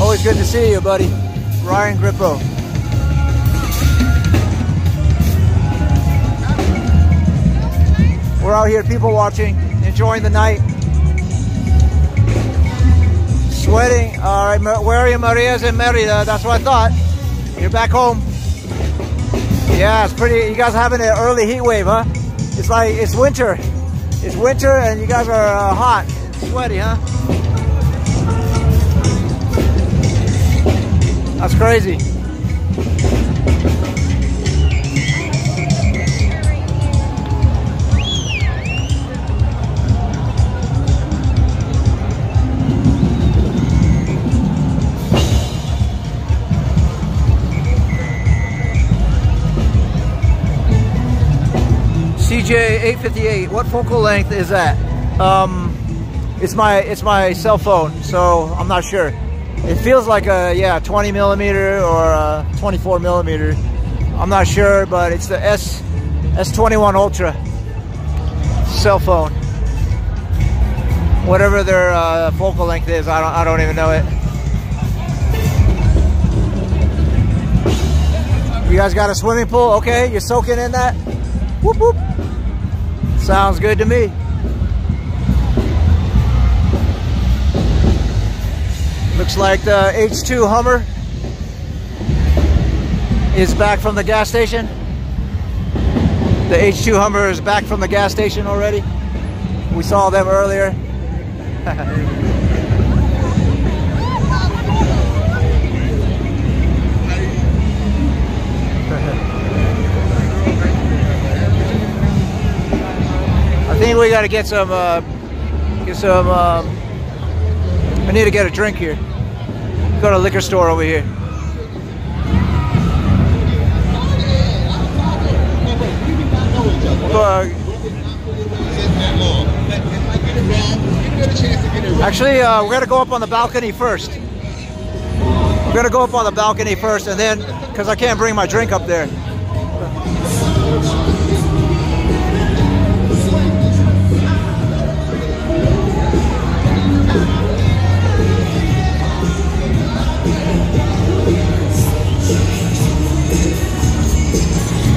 Always good to see you, buddy. Ryan Grippo. We're out here, people watching, enjoying the night. Sweating. All right, where are you, Maria's in Merida? That's what I thought. You're back home. Yeah, it's pretty. You guys having an early heat wave, huh? It's like it's winter. It's winter, and you guys are uh, hot, sweaty, huh? That's crazy. CJ 858. What focal length is that? Um, it's my it's my cell phone, so I'm not sure. It feels like a yeah 20 millimeter or a 24 millimeter. I'm not sure, but it's the S S21 Ultra cell phone. Whatever their uh, focal length is, I don't I don't even know it. You guys got a swimming pool? Okay, you're soaking in that. Whoop whoop. Sounds good to me. Looks like the H2 Hummer is back from the gas station. The H2 Hummer is back from the gas station already. We saw them earlier. I think we got to get some, uh, get some. Um, I need to get a drink here. Go to a liquor store over here. Actually, uh, we're gonna go up on the balcony first. We're gonna go up on the balcony first, and then, because I can't bring my drink up there.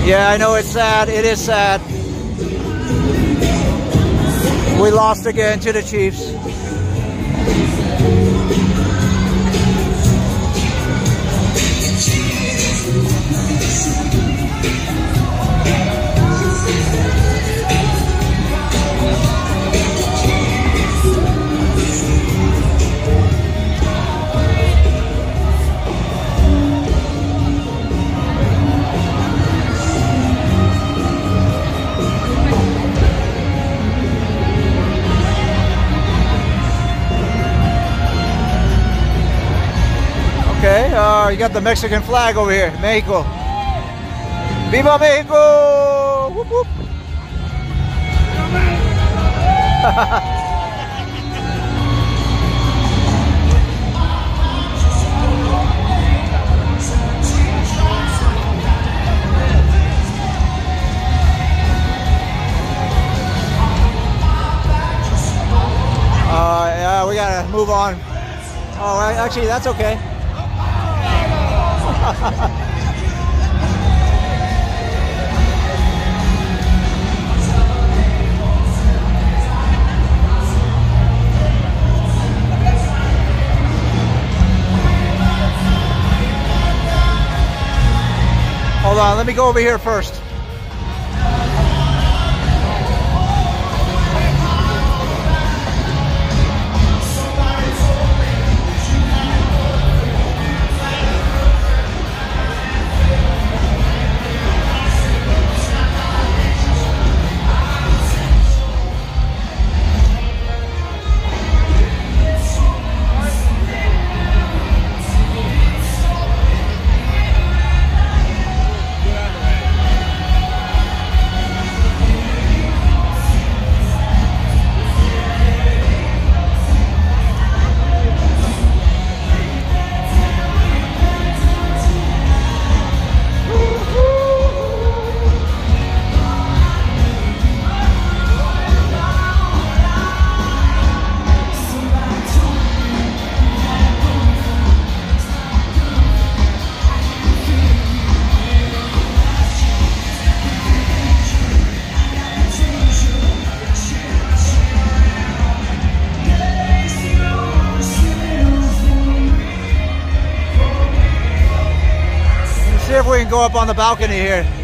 Yeah, I know it's sad. It is sad. We lost again to the Chiefs. Okay, uh, you got the Mexican flag over here, Mexico. Viva Mexico! Whoop, whoop. uh, yeah, we gotta move on. Oh, actually, that's okay. Hold on, let me go over here first. Up on the balcony here.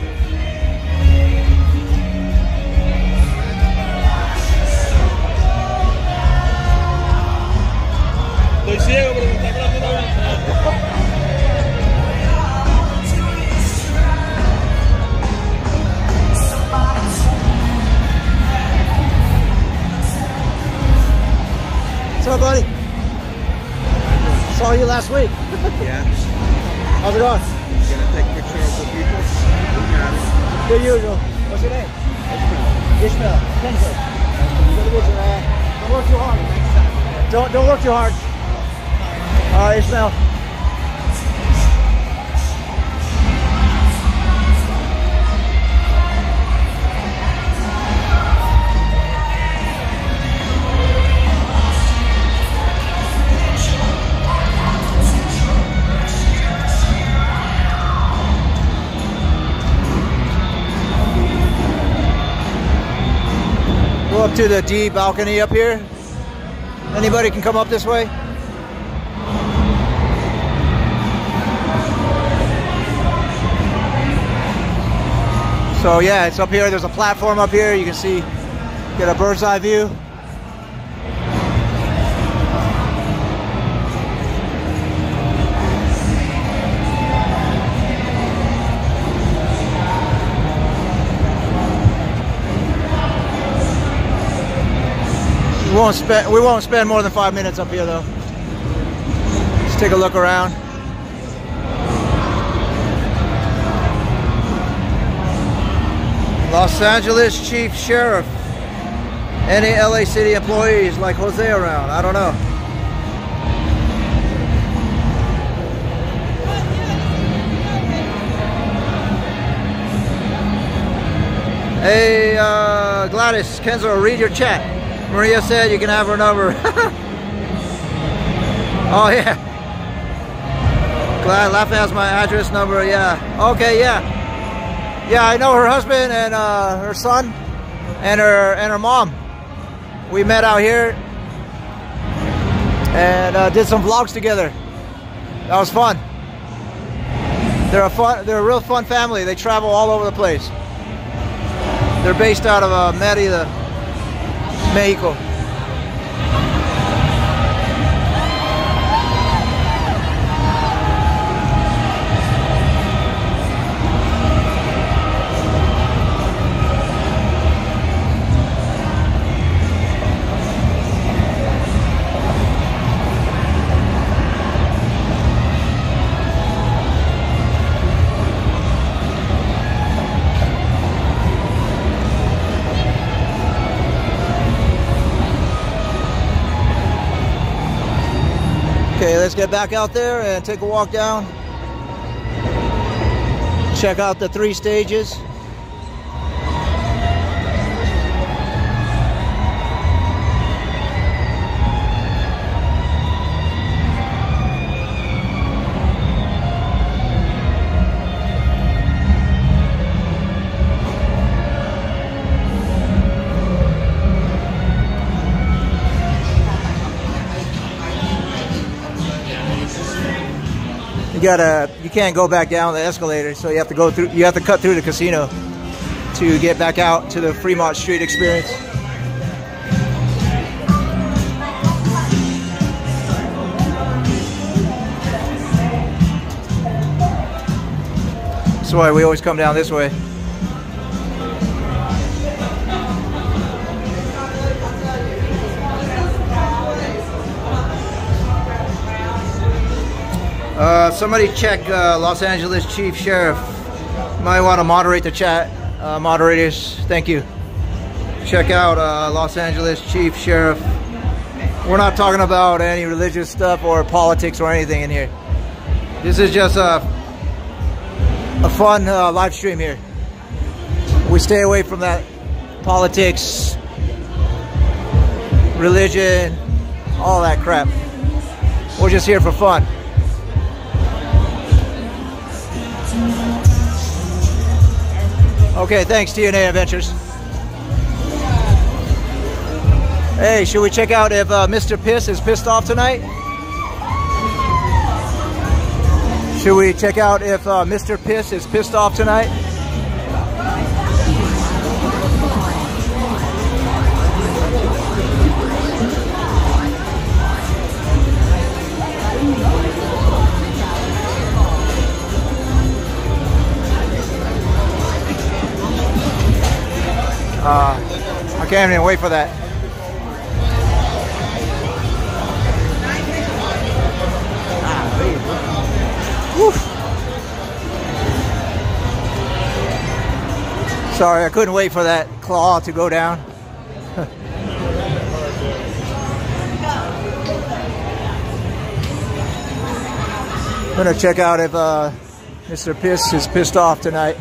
To the D balcony up here. Anybody can come up this way. So yeah, it's up here. There's a platform up here. You can see, get a bird's eye view. We won't spend we won't spend more than five minutes up here though. Let's take a look around. Los Angeles Chief Sheriff. Any LA City employees like Jose around? I don't know. Hey, uh, Gladys, Kenzo, read your chat. Maria said you can have her number. oh, yeah. Glad Laughing has my address number, yeah. Okay, yeah. Yeah, I know her husband and uh, her son and her and her mom. We met out here and uh, did some vlogs together. That was fun. They're a fun, they're a real fun family. They travel all over the place. They're based out of uh, Mérida, Mexico. Okay, let's get back out there and take a walk down. Check out the three stages. Gotta you can't go back down the escalator, so you have to go through you have to cut through the casino to get back out to the Fremont Street experience. That's why we always come down this way. Uh, somebody check uh, Los Angeles Chief Sheriff. Might want to moderate the chat. Uh, moderators, thank you. Check out uh, Los Angeles Chief Sheriff. We're not talking about any religious stuff or politics or anything in here. This is just a, a fun uh, live stream here. We stay away from that politics, religion, all that crap. We're just here for fun. Okay, thanks TNA Adventures. Hey, should we check out if uh, Mr. Piss is pissed off tonight? Should we check out if uh, Mr. Piss is pissed off tonight? Even wait for that. Sorry, I couldn't wait for that claw to go down. I'm gonna check out if uh, Mr. Piss is pissed off tonight.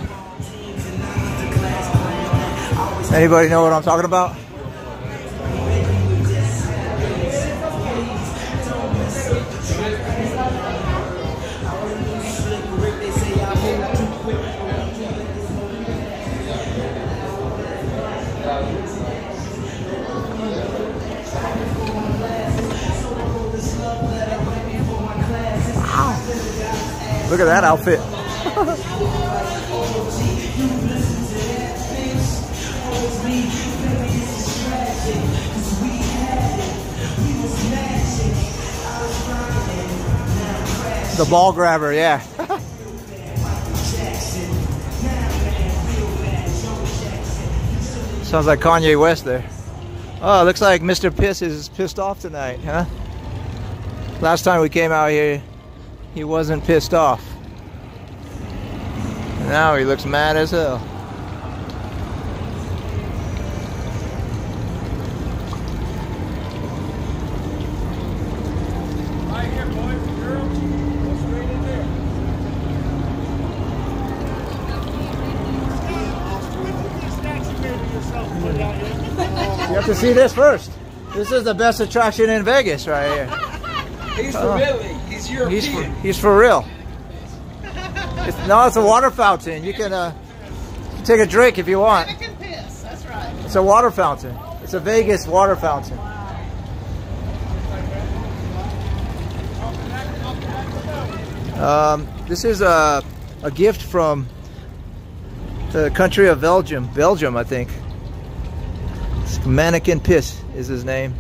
Anybody know what I'm talking about? Look at that outfit. the ball grabber, yeah. Sounds like Kanye West there. Oh, looks like Mr. Piss is pissed off tonight, huh? Last time we came out here, he wasn't pissed off. Now he looks mad as hell. See this first. This is the best attraction in Vegas right here.
He's from Italy. He's European.
He's for, he's for real. It's, no, it's a water fountain. You can uh, take a drink if you want.
Manneken Pis. That's right.
It's a water fountain. It's a Vegas water fountain. Um, this is a, a gift from the country of Belgium. Belgium, I think. Manneken Pis is his name.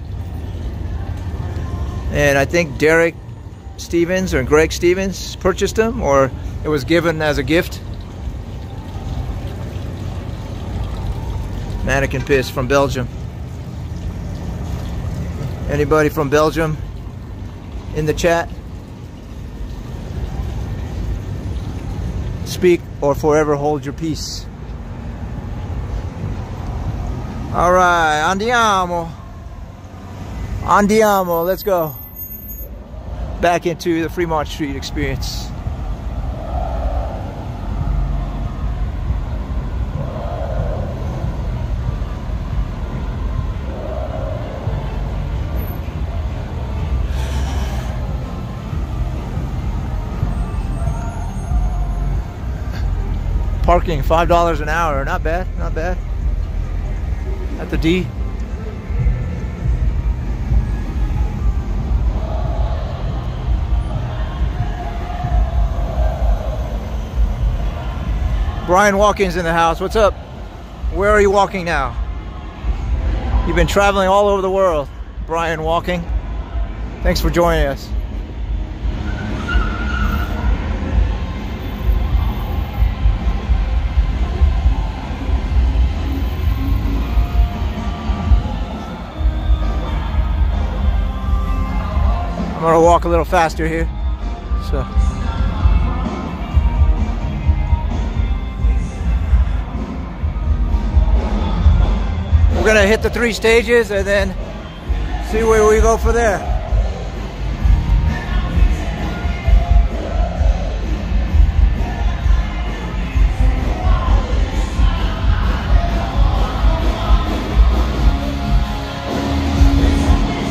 And I think Derek Stevens or Greg Stevens purchased them or it was given as a gift. Manneken Pis from Belgium. Anybody from Belgium in the chat? Speak or forever hold your peace. All right, andiamo. Andiamo, let's go. Back into the Fremont Street experience. Parking five dollars an hour, not bad, not bad at the D. Brian Walking's in the house. What's up? Where are you walking now? You've been traveling all over the world, Brian Walking. Thanks for joining us. I'm gonna walk a little faster here. So. We're gonna hit the three stages and then see where we go for there.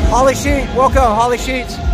Holly Sheet, welcome, Holly Sheets.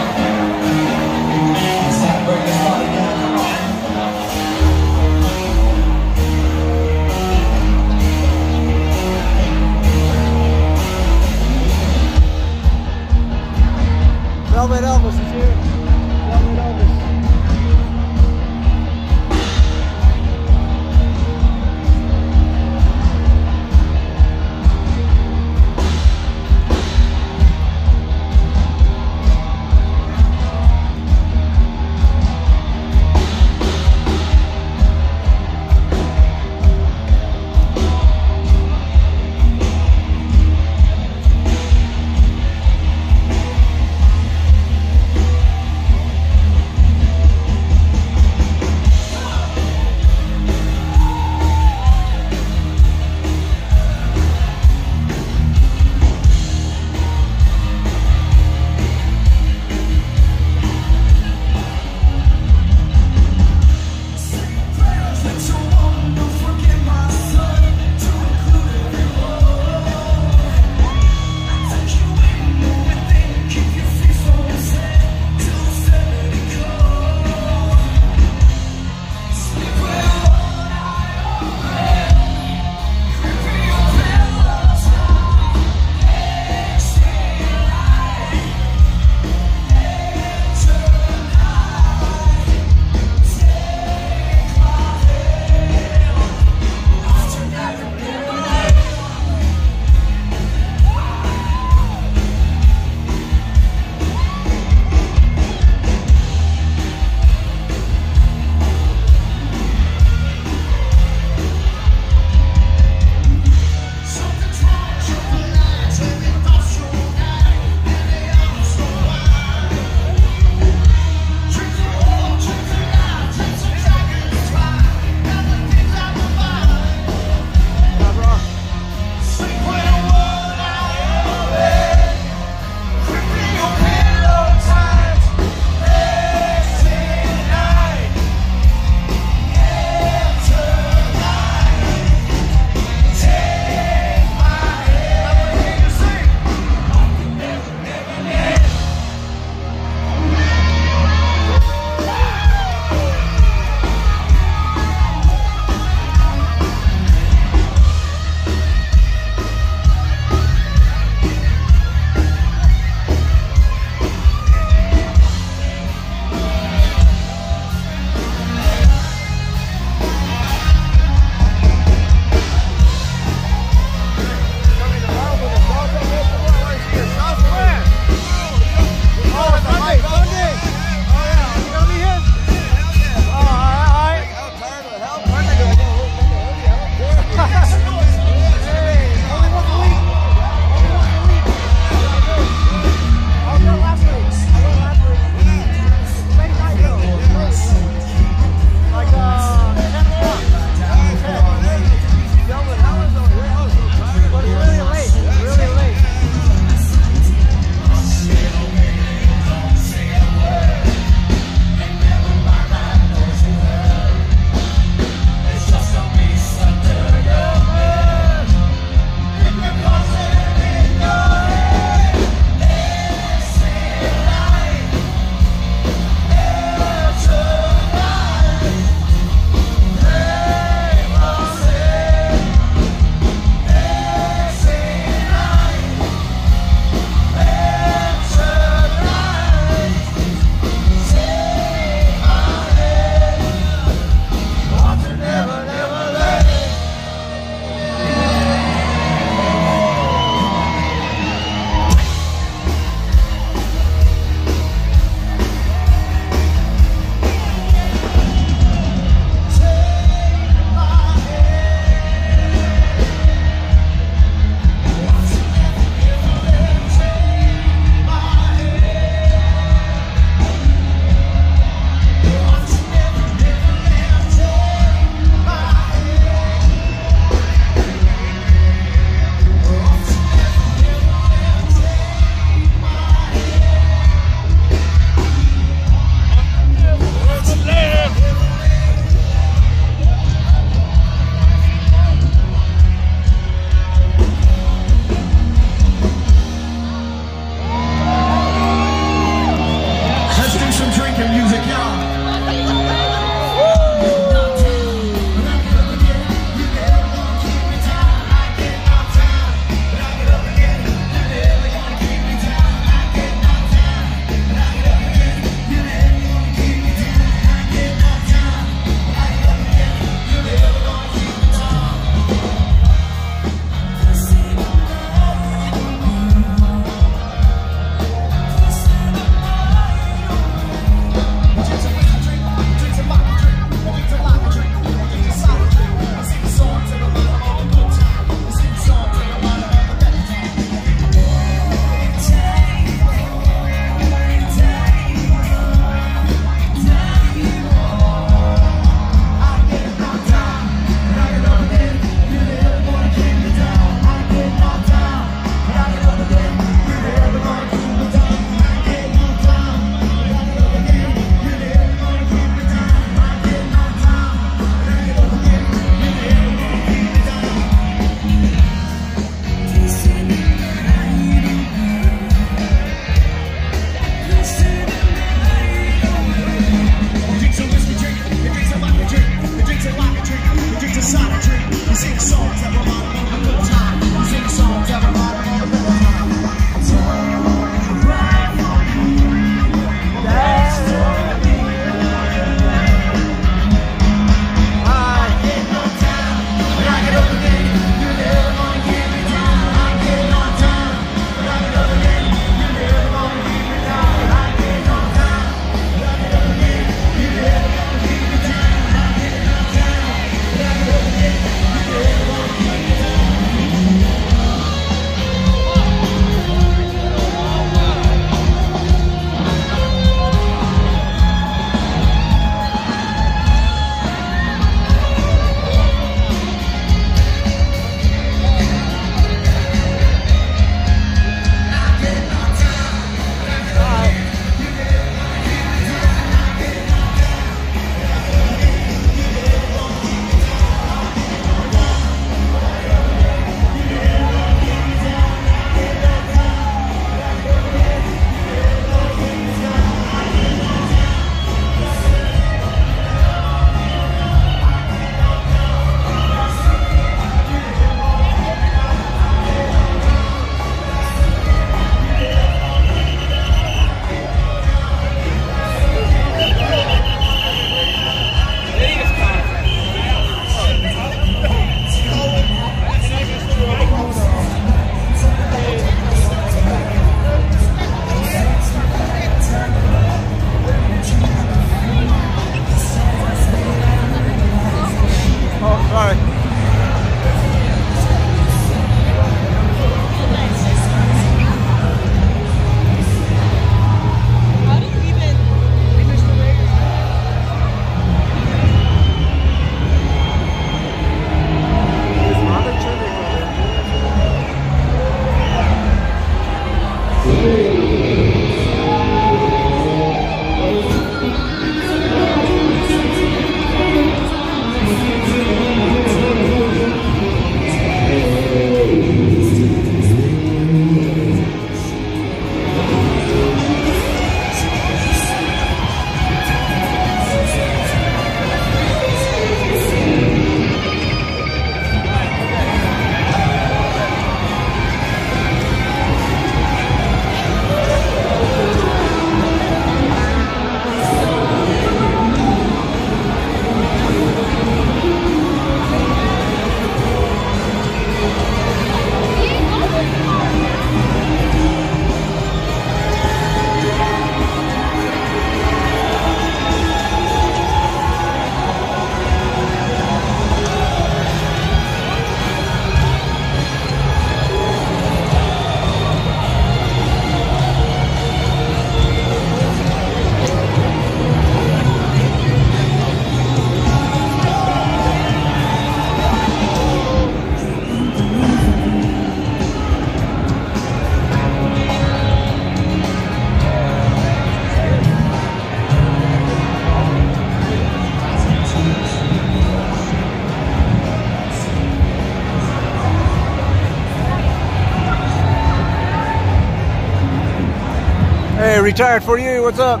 Retired for you. What's up?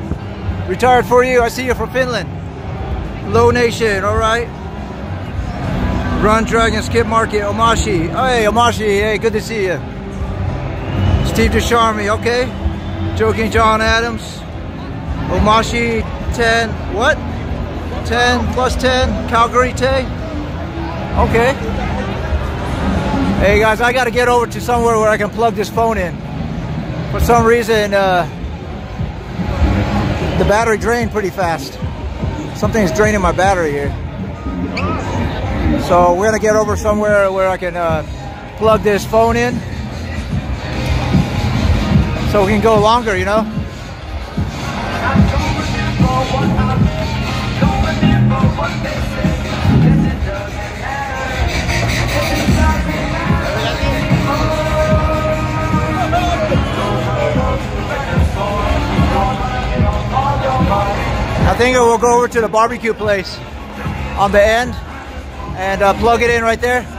Retired for you. I see you from Finland. Low Nation. All right. Run Dragon Skip Market. Omashi. Hey, Omashi. Hey, good to see you. Steve DeCharmy. Okay. Joking John Adams. Omashi 10. What? 10 plus 10. Calgary Tay. Okay. Hey guys, I got to get over to somewhere where I can plug this phone in. For some reason, uh, the battery drained pretty fast. Something's draining my battery here. So we're gonna get over somewhere where I can uh, plug this phone in. So we can go longer, you know? Think we'll go over to the barbecue place on the end and uh, plug it in right there.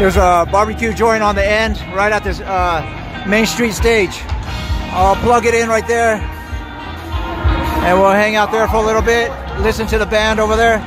There's a barbecue joint on the end, right at this uh, Main Street stage. I'll plug it in right there, and we'll hang out there for a little bit, listen to the band over there.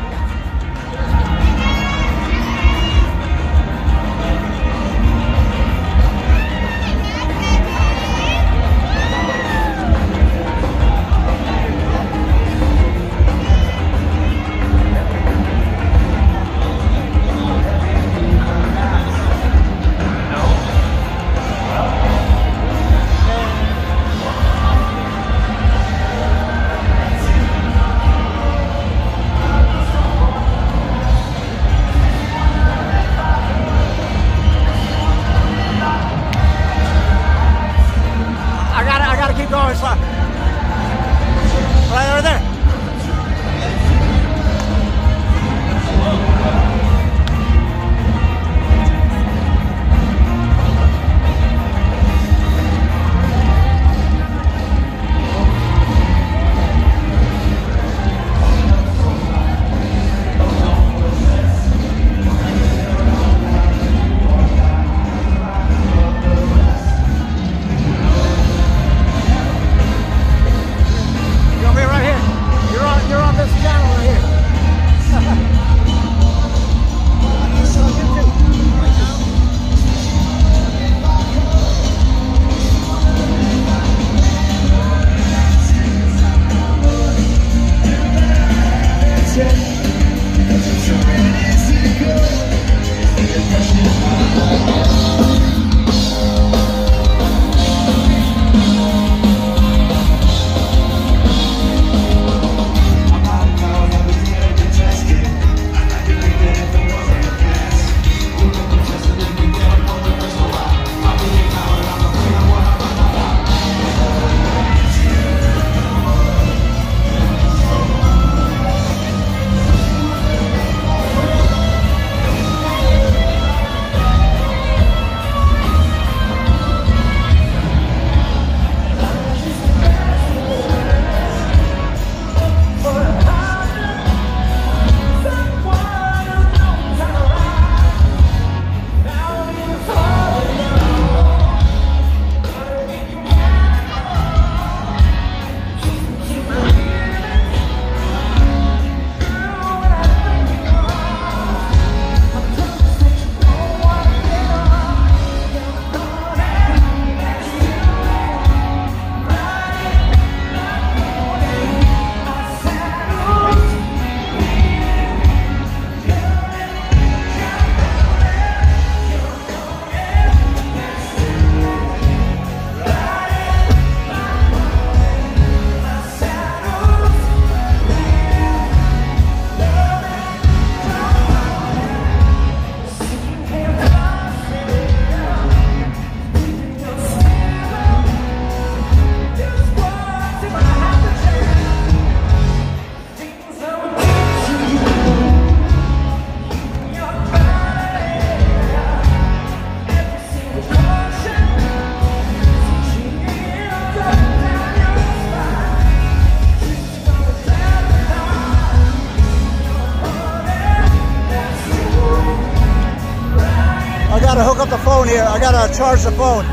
charge the phone.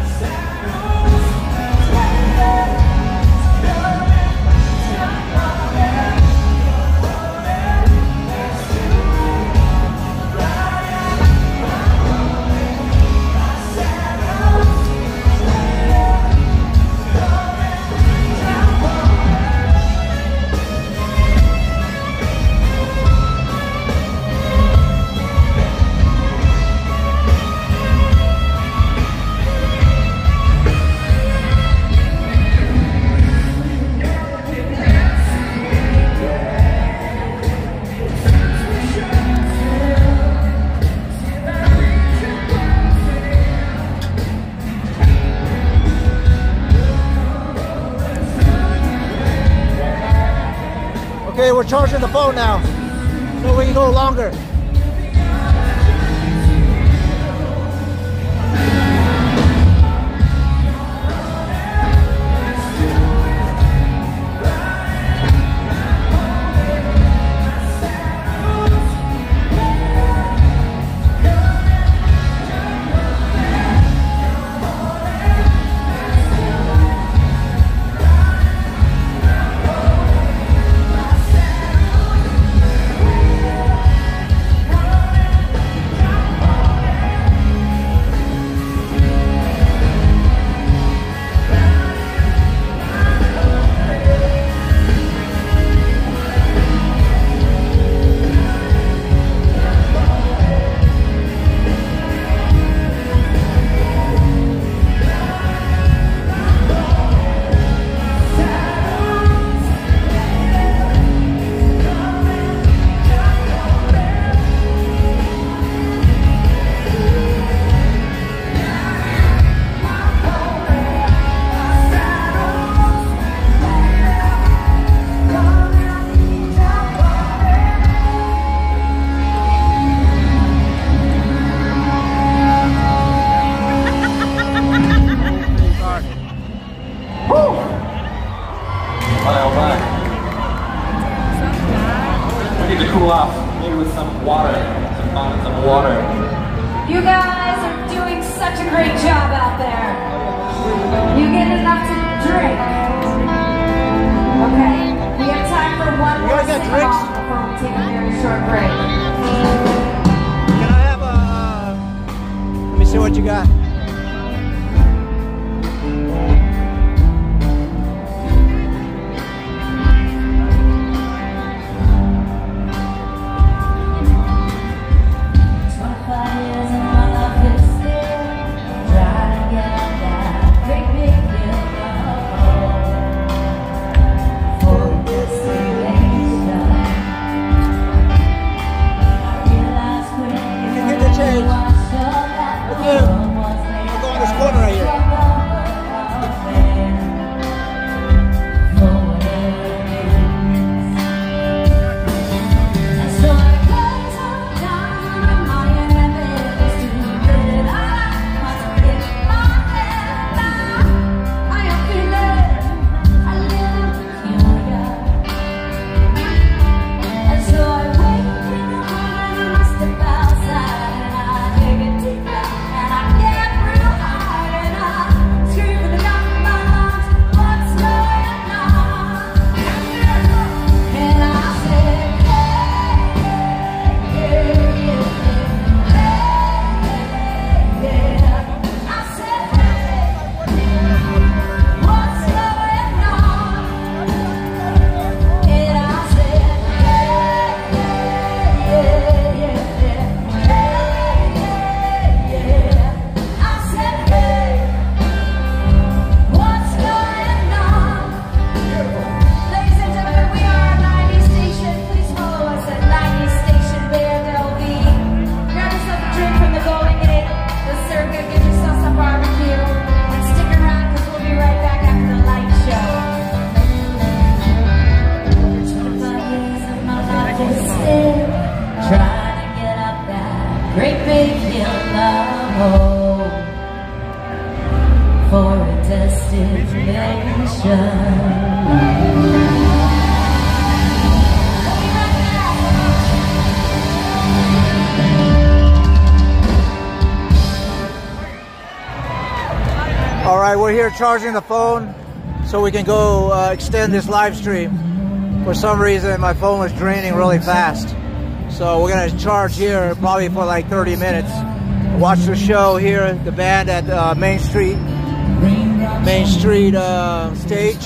charging the phone now
No way
you
go
longer. Charging the phone so we can go uh, extend this live stream. For some reason, my phone was draining really fast. So we're gonna charge here probably for like 30 minutes. Watch the show here, the band at uh, Main Street, Main Street uh, stage.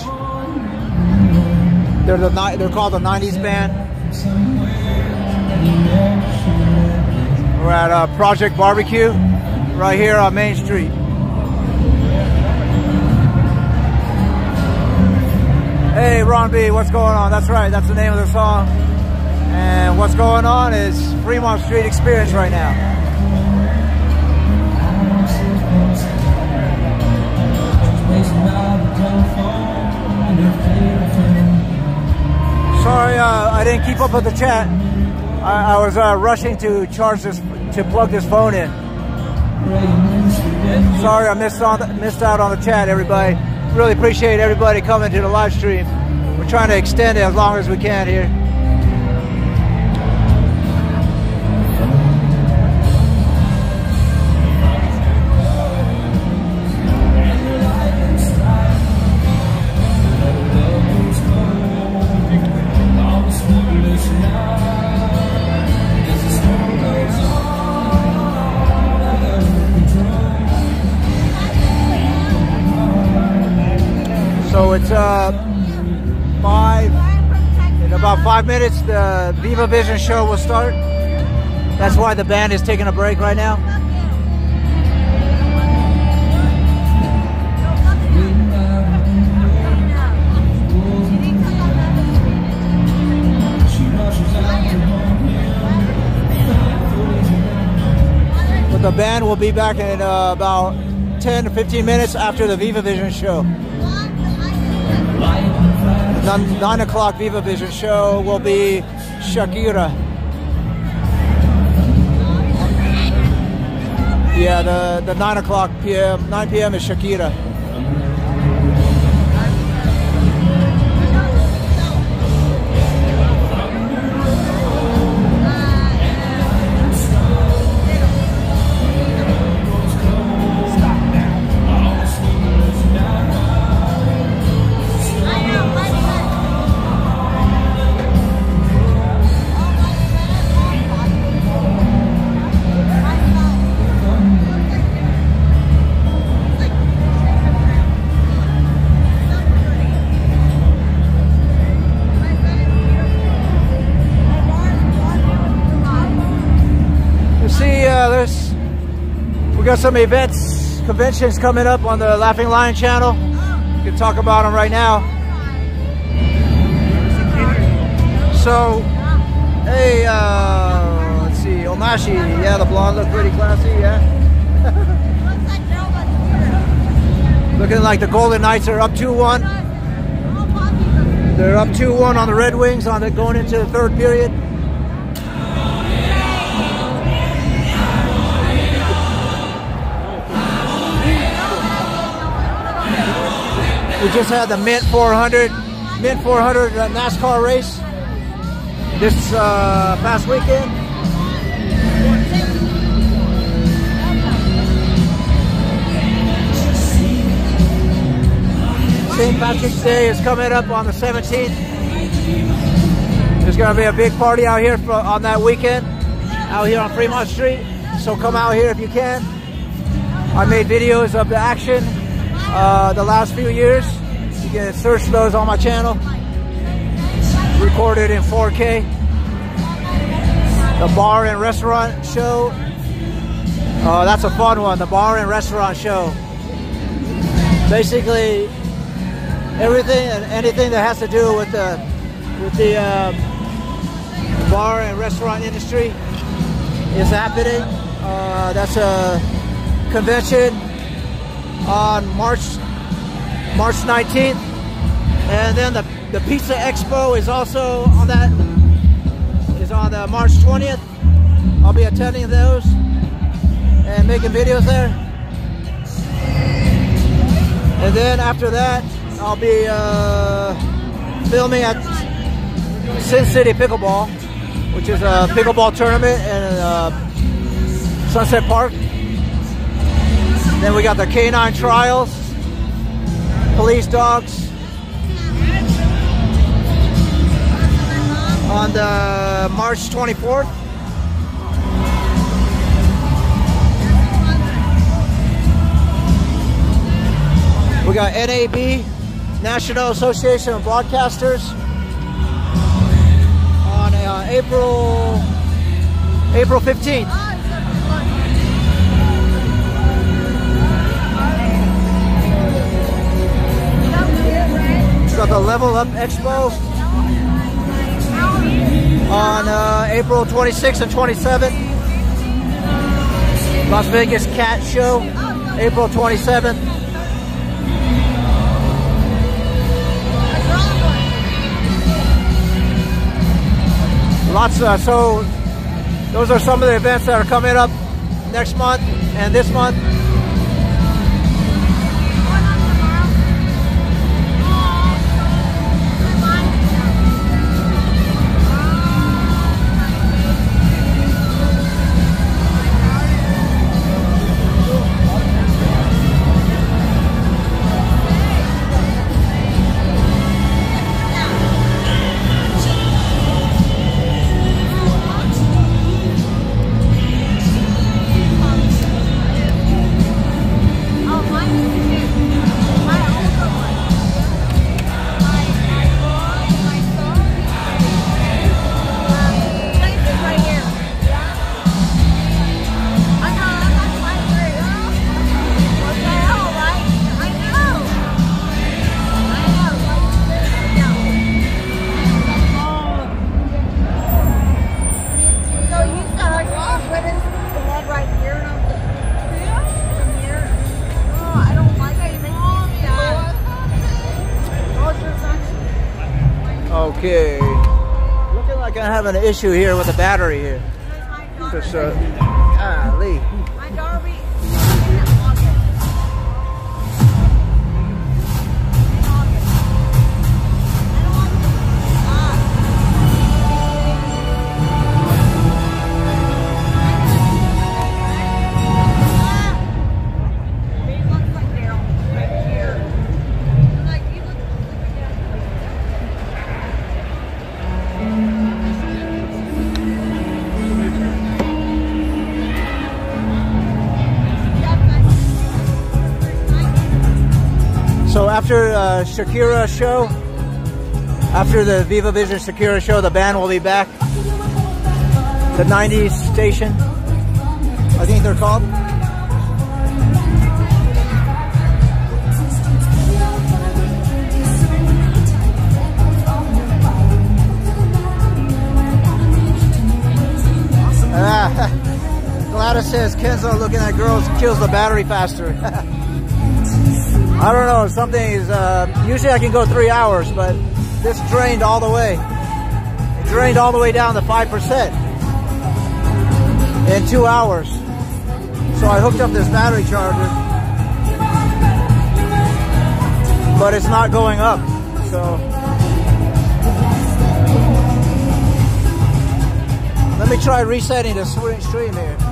They're the they're called the 90s band. We're at uh, Project Barbecue, right here on Main Street. Hey, Ron B, what's going on? That's right, that's the name of the song. And what's going on is Fremont Street Experience right now. Sorry, uh, I didn't keep up with the chat. I, I was uh, rushing to charge this, to plug this phone in. Sorry, I missed on missed out on the chat, everybody. Really appreciate everybody coming to the live stream. We're trying to extend it as long as we can here. It's uh five in about five minutes the Viva Vision show will start. That's why the band is taking a break right now. But the band will be back in uh, about 10 to 15 minutes after the Viva Vision show. Nine, 9 o'clock Viva Vision show will be Shakira. Yeah, the, the 9 o'clock p.m., 9 p.m. is Shakira. We got some events, conventions coming up on the Laughing Lion channel. We can talk about them right now. So, hey, uh, let's see, Omashi, yeah, the blonde look pretty classy, yeah. Looking like the Golden Knights are up 2-1. They're up 2-1 on the Red Wings on the going into the third period. We just had the Mint 400, Mint 400 uh, NASCAR race this uh, past weekend. St. Patrick's Day is coming up on the 17th. There's going to be a big party out here for, on that weekend, out here on Fremont Street. So come out here if you can. I made videos of the action uh, the last few years. Can search those on my channel. Recorded in 4K. The bar and restaurant show. Oh, that's a fun one. The bar and restaurant show. Basically, everything and anything that has to do with the with the uh, bar and restaurant industry is happening. Uh, that's a convention on March March 19th, and then the the Pizza Expo is also on that is on the March 20th. I'll be attending those and making videos there. And then after that, I'll be uh, filming at Sin City Pickleball, which is a pickleball tournament in uh, Sunset Park. Then we got the K9 Trials police dogs. On the March 24th. We got NAB, National Association of Broadcasters, on uh, April April 15th. Got the Level Up Expo on uh, April 26th and 27th. Las Vegas Cat Show, April 27th. Lots of, so those are some of the events that are coming up next month and this month. Issue here with the battery here. Just, uh, golly. After uh, Shakira show, after the Viva Vision Shakira show, the band will be back. The 90s station, I think they're called. Ah, Gladys says Kenzo looking at girls kills the battery faster. I don't know, something is, uh, usually I can go three hours, but this drained all the way. It drained all the way down to 5% in two hours. So I hooked up this battery charger, but it's not going up, so. Let me try resetting the stream here.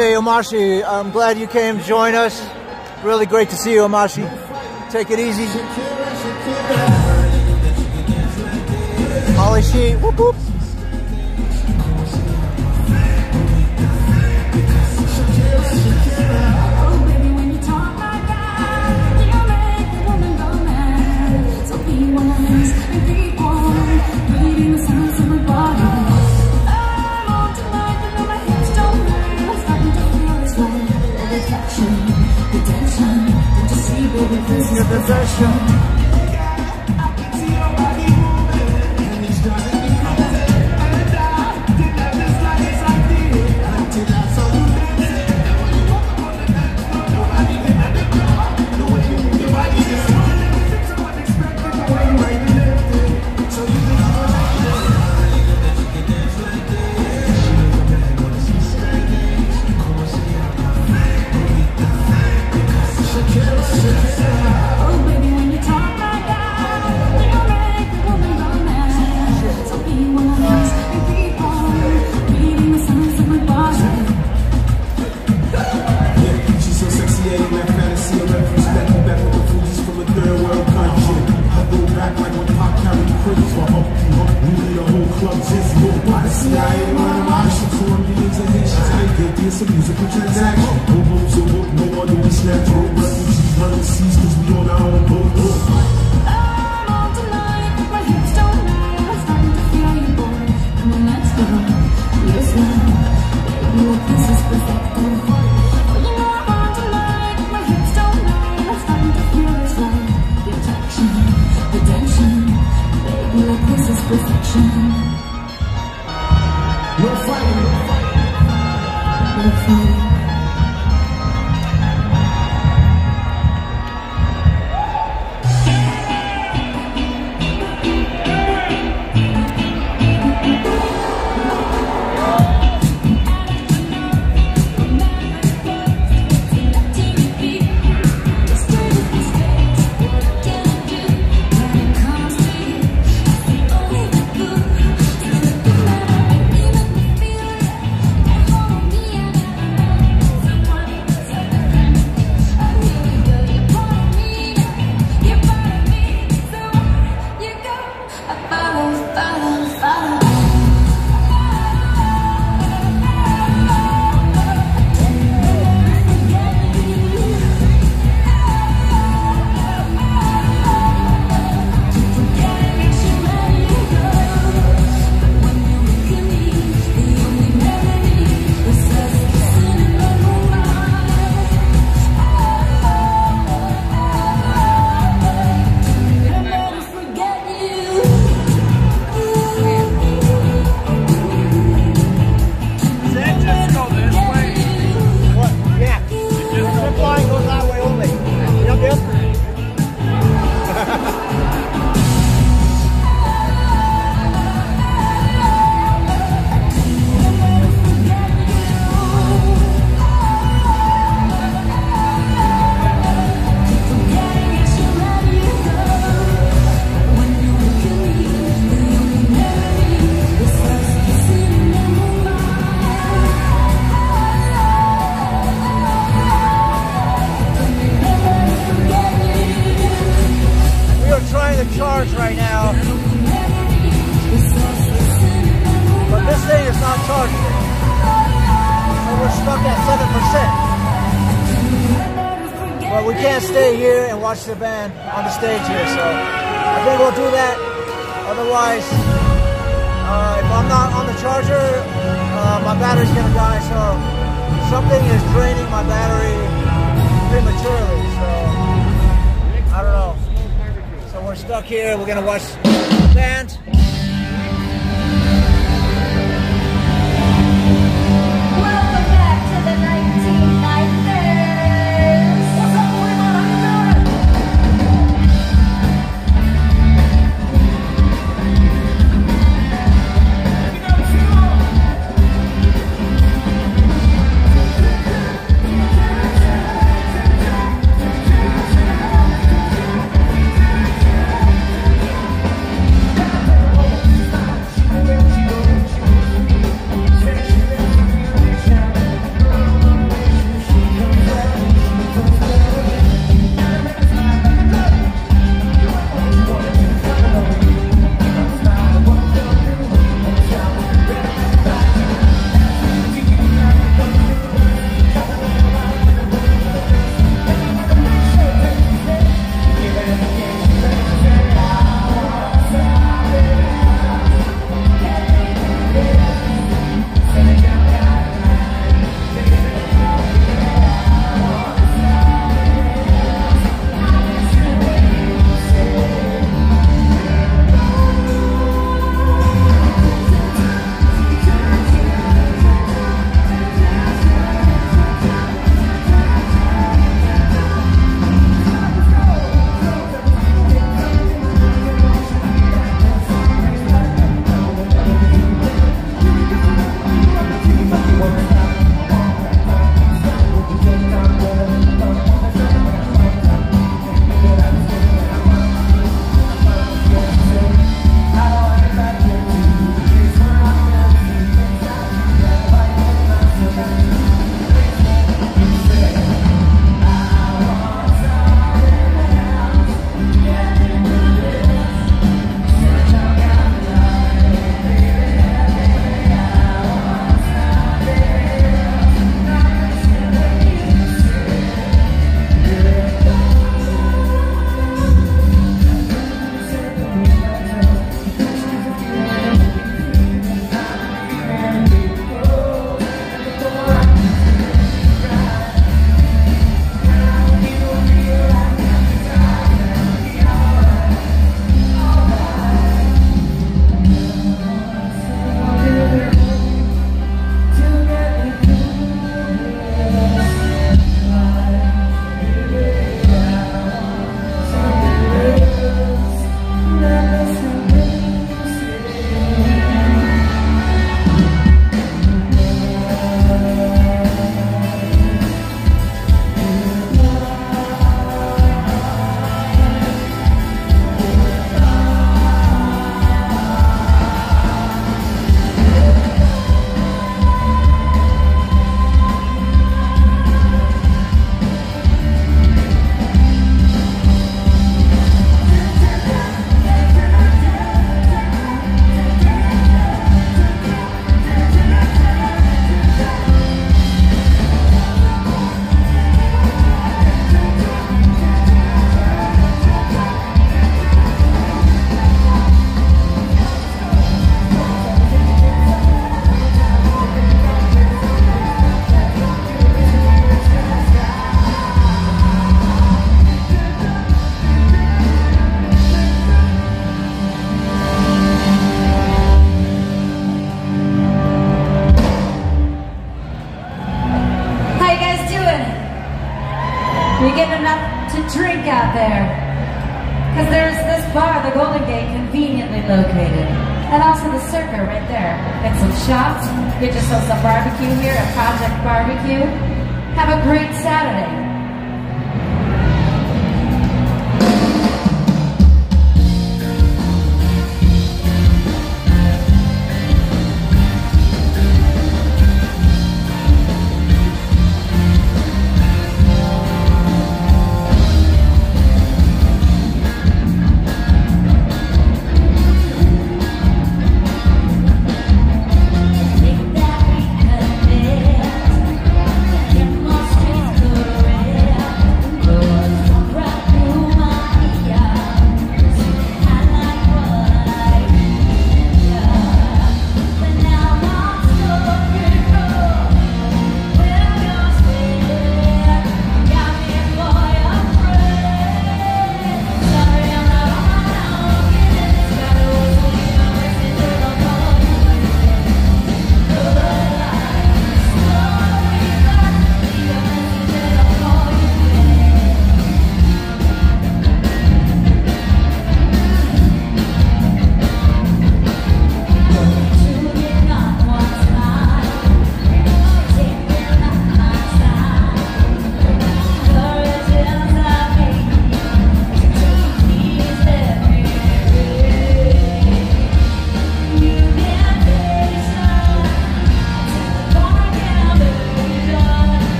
Okay, Omashi, I'm glad you came join us. Really great to see you, Omashi. Take it easy. Holly Sheet, whoop whoop.
possession.
Saban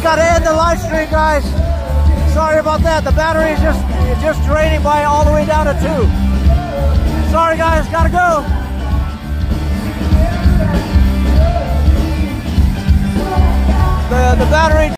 I gotta end the live stream, guys. Sorry about that. The battery is just it's just draining by all the way down to two. Sorry, guys. Gotta go. The the battery.